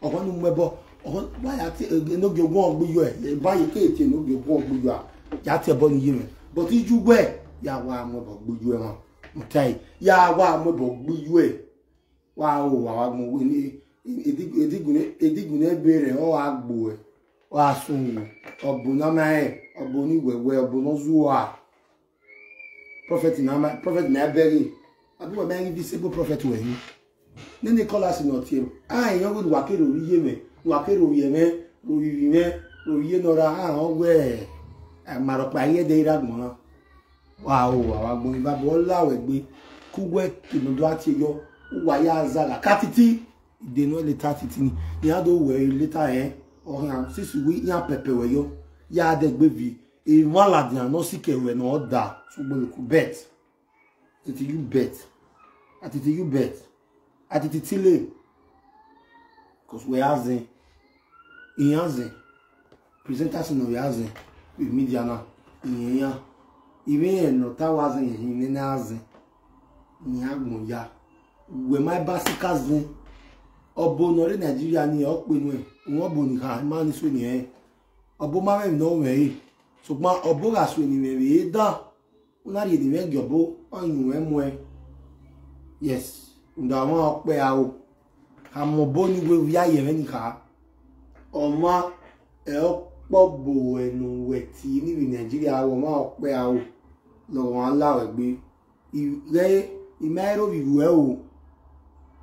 [SPEAKER 1] ọkọ ni mebo ọkọ báyà tí enoge ogun ọgbẹ yọ ẹ báyìí kéèké enoge ogun ọgbẹ yọ a ya te bo ni yire but iju gbe ya wa mo bo gboju e won mutai ya wa mo bo wawò awagbo edigune bere ọwagbo wasunwu ọbụnamae ọbụniwewe ọbụnozuwa prophet na prophet na eberi abuwa mẹrin visible prophet wẹyin nínú kọlasi náà tiẹ àyìn yọgbọn wàkèrè oríyé mẹ wàkèrè òyè mẹ òyìrì mẹ òyìyé nọra àhàn ọgbẹ àmàrọpà ayédè ìràgbọn wà ó àwọn agbóyin bá bọ ọ láwẹ gbé. Kúgbẹ tòmọdọ àti ẹyọ waya zara katiti they no later titini ya do we later eh or am since we ya pepe we yo ya de gbe vi e maladi na no sike we no da ṣùgbọ́n loku bet. It you bet. At it you bet. At it tile cause we has in in has in presenters no we has in with media na in ya even no ta was in in na has in ni agbon ya wema basikazi ọbụ nọrị naijiria ni ọkpenu onwe ọbụ nìkan máa ní sóni ẹ ọbụ máa mẹ́rin náà wẹ̀ẹ́ ṣùgbọ́n ọbú rà sóni wẹ̀rẹ̀ ẹ dá wọn láti èdè rẹ̀ gẹ̀bú ọyìn rẹ̀ mú ẹ yes. Ǹdà wọn ọpẹ àwọ àmọ bó ní wíwí ayẹ rẹ nìkan ọmọ ẹ ọpọ bò ẹnu wẹ tí níbi nàìjíríà ọmọ ọpẹ àwọ lọrọ wọn láwẹ gbé ìrẹ ìmẹ́rọ̀ ìwẹ́ o.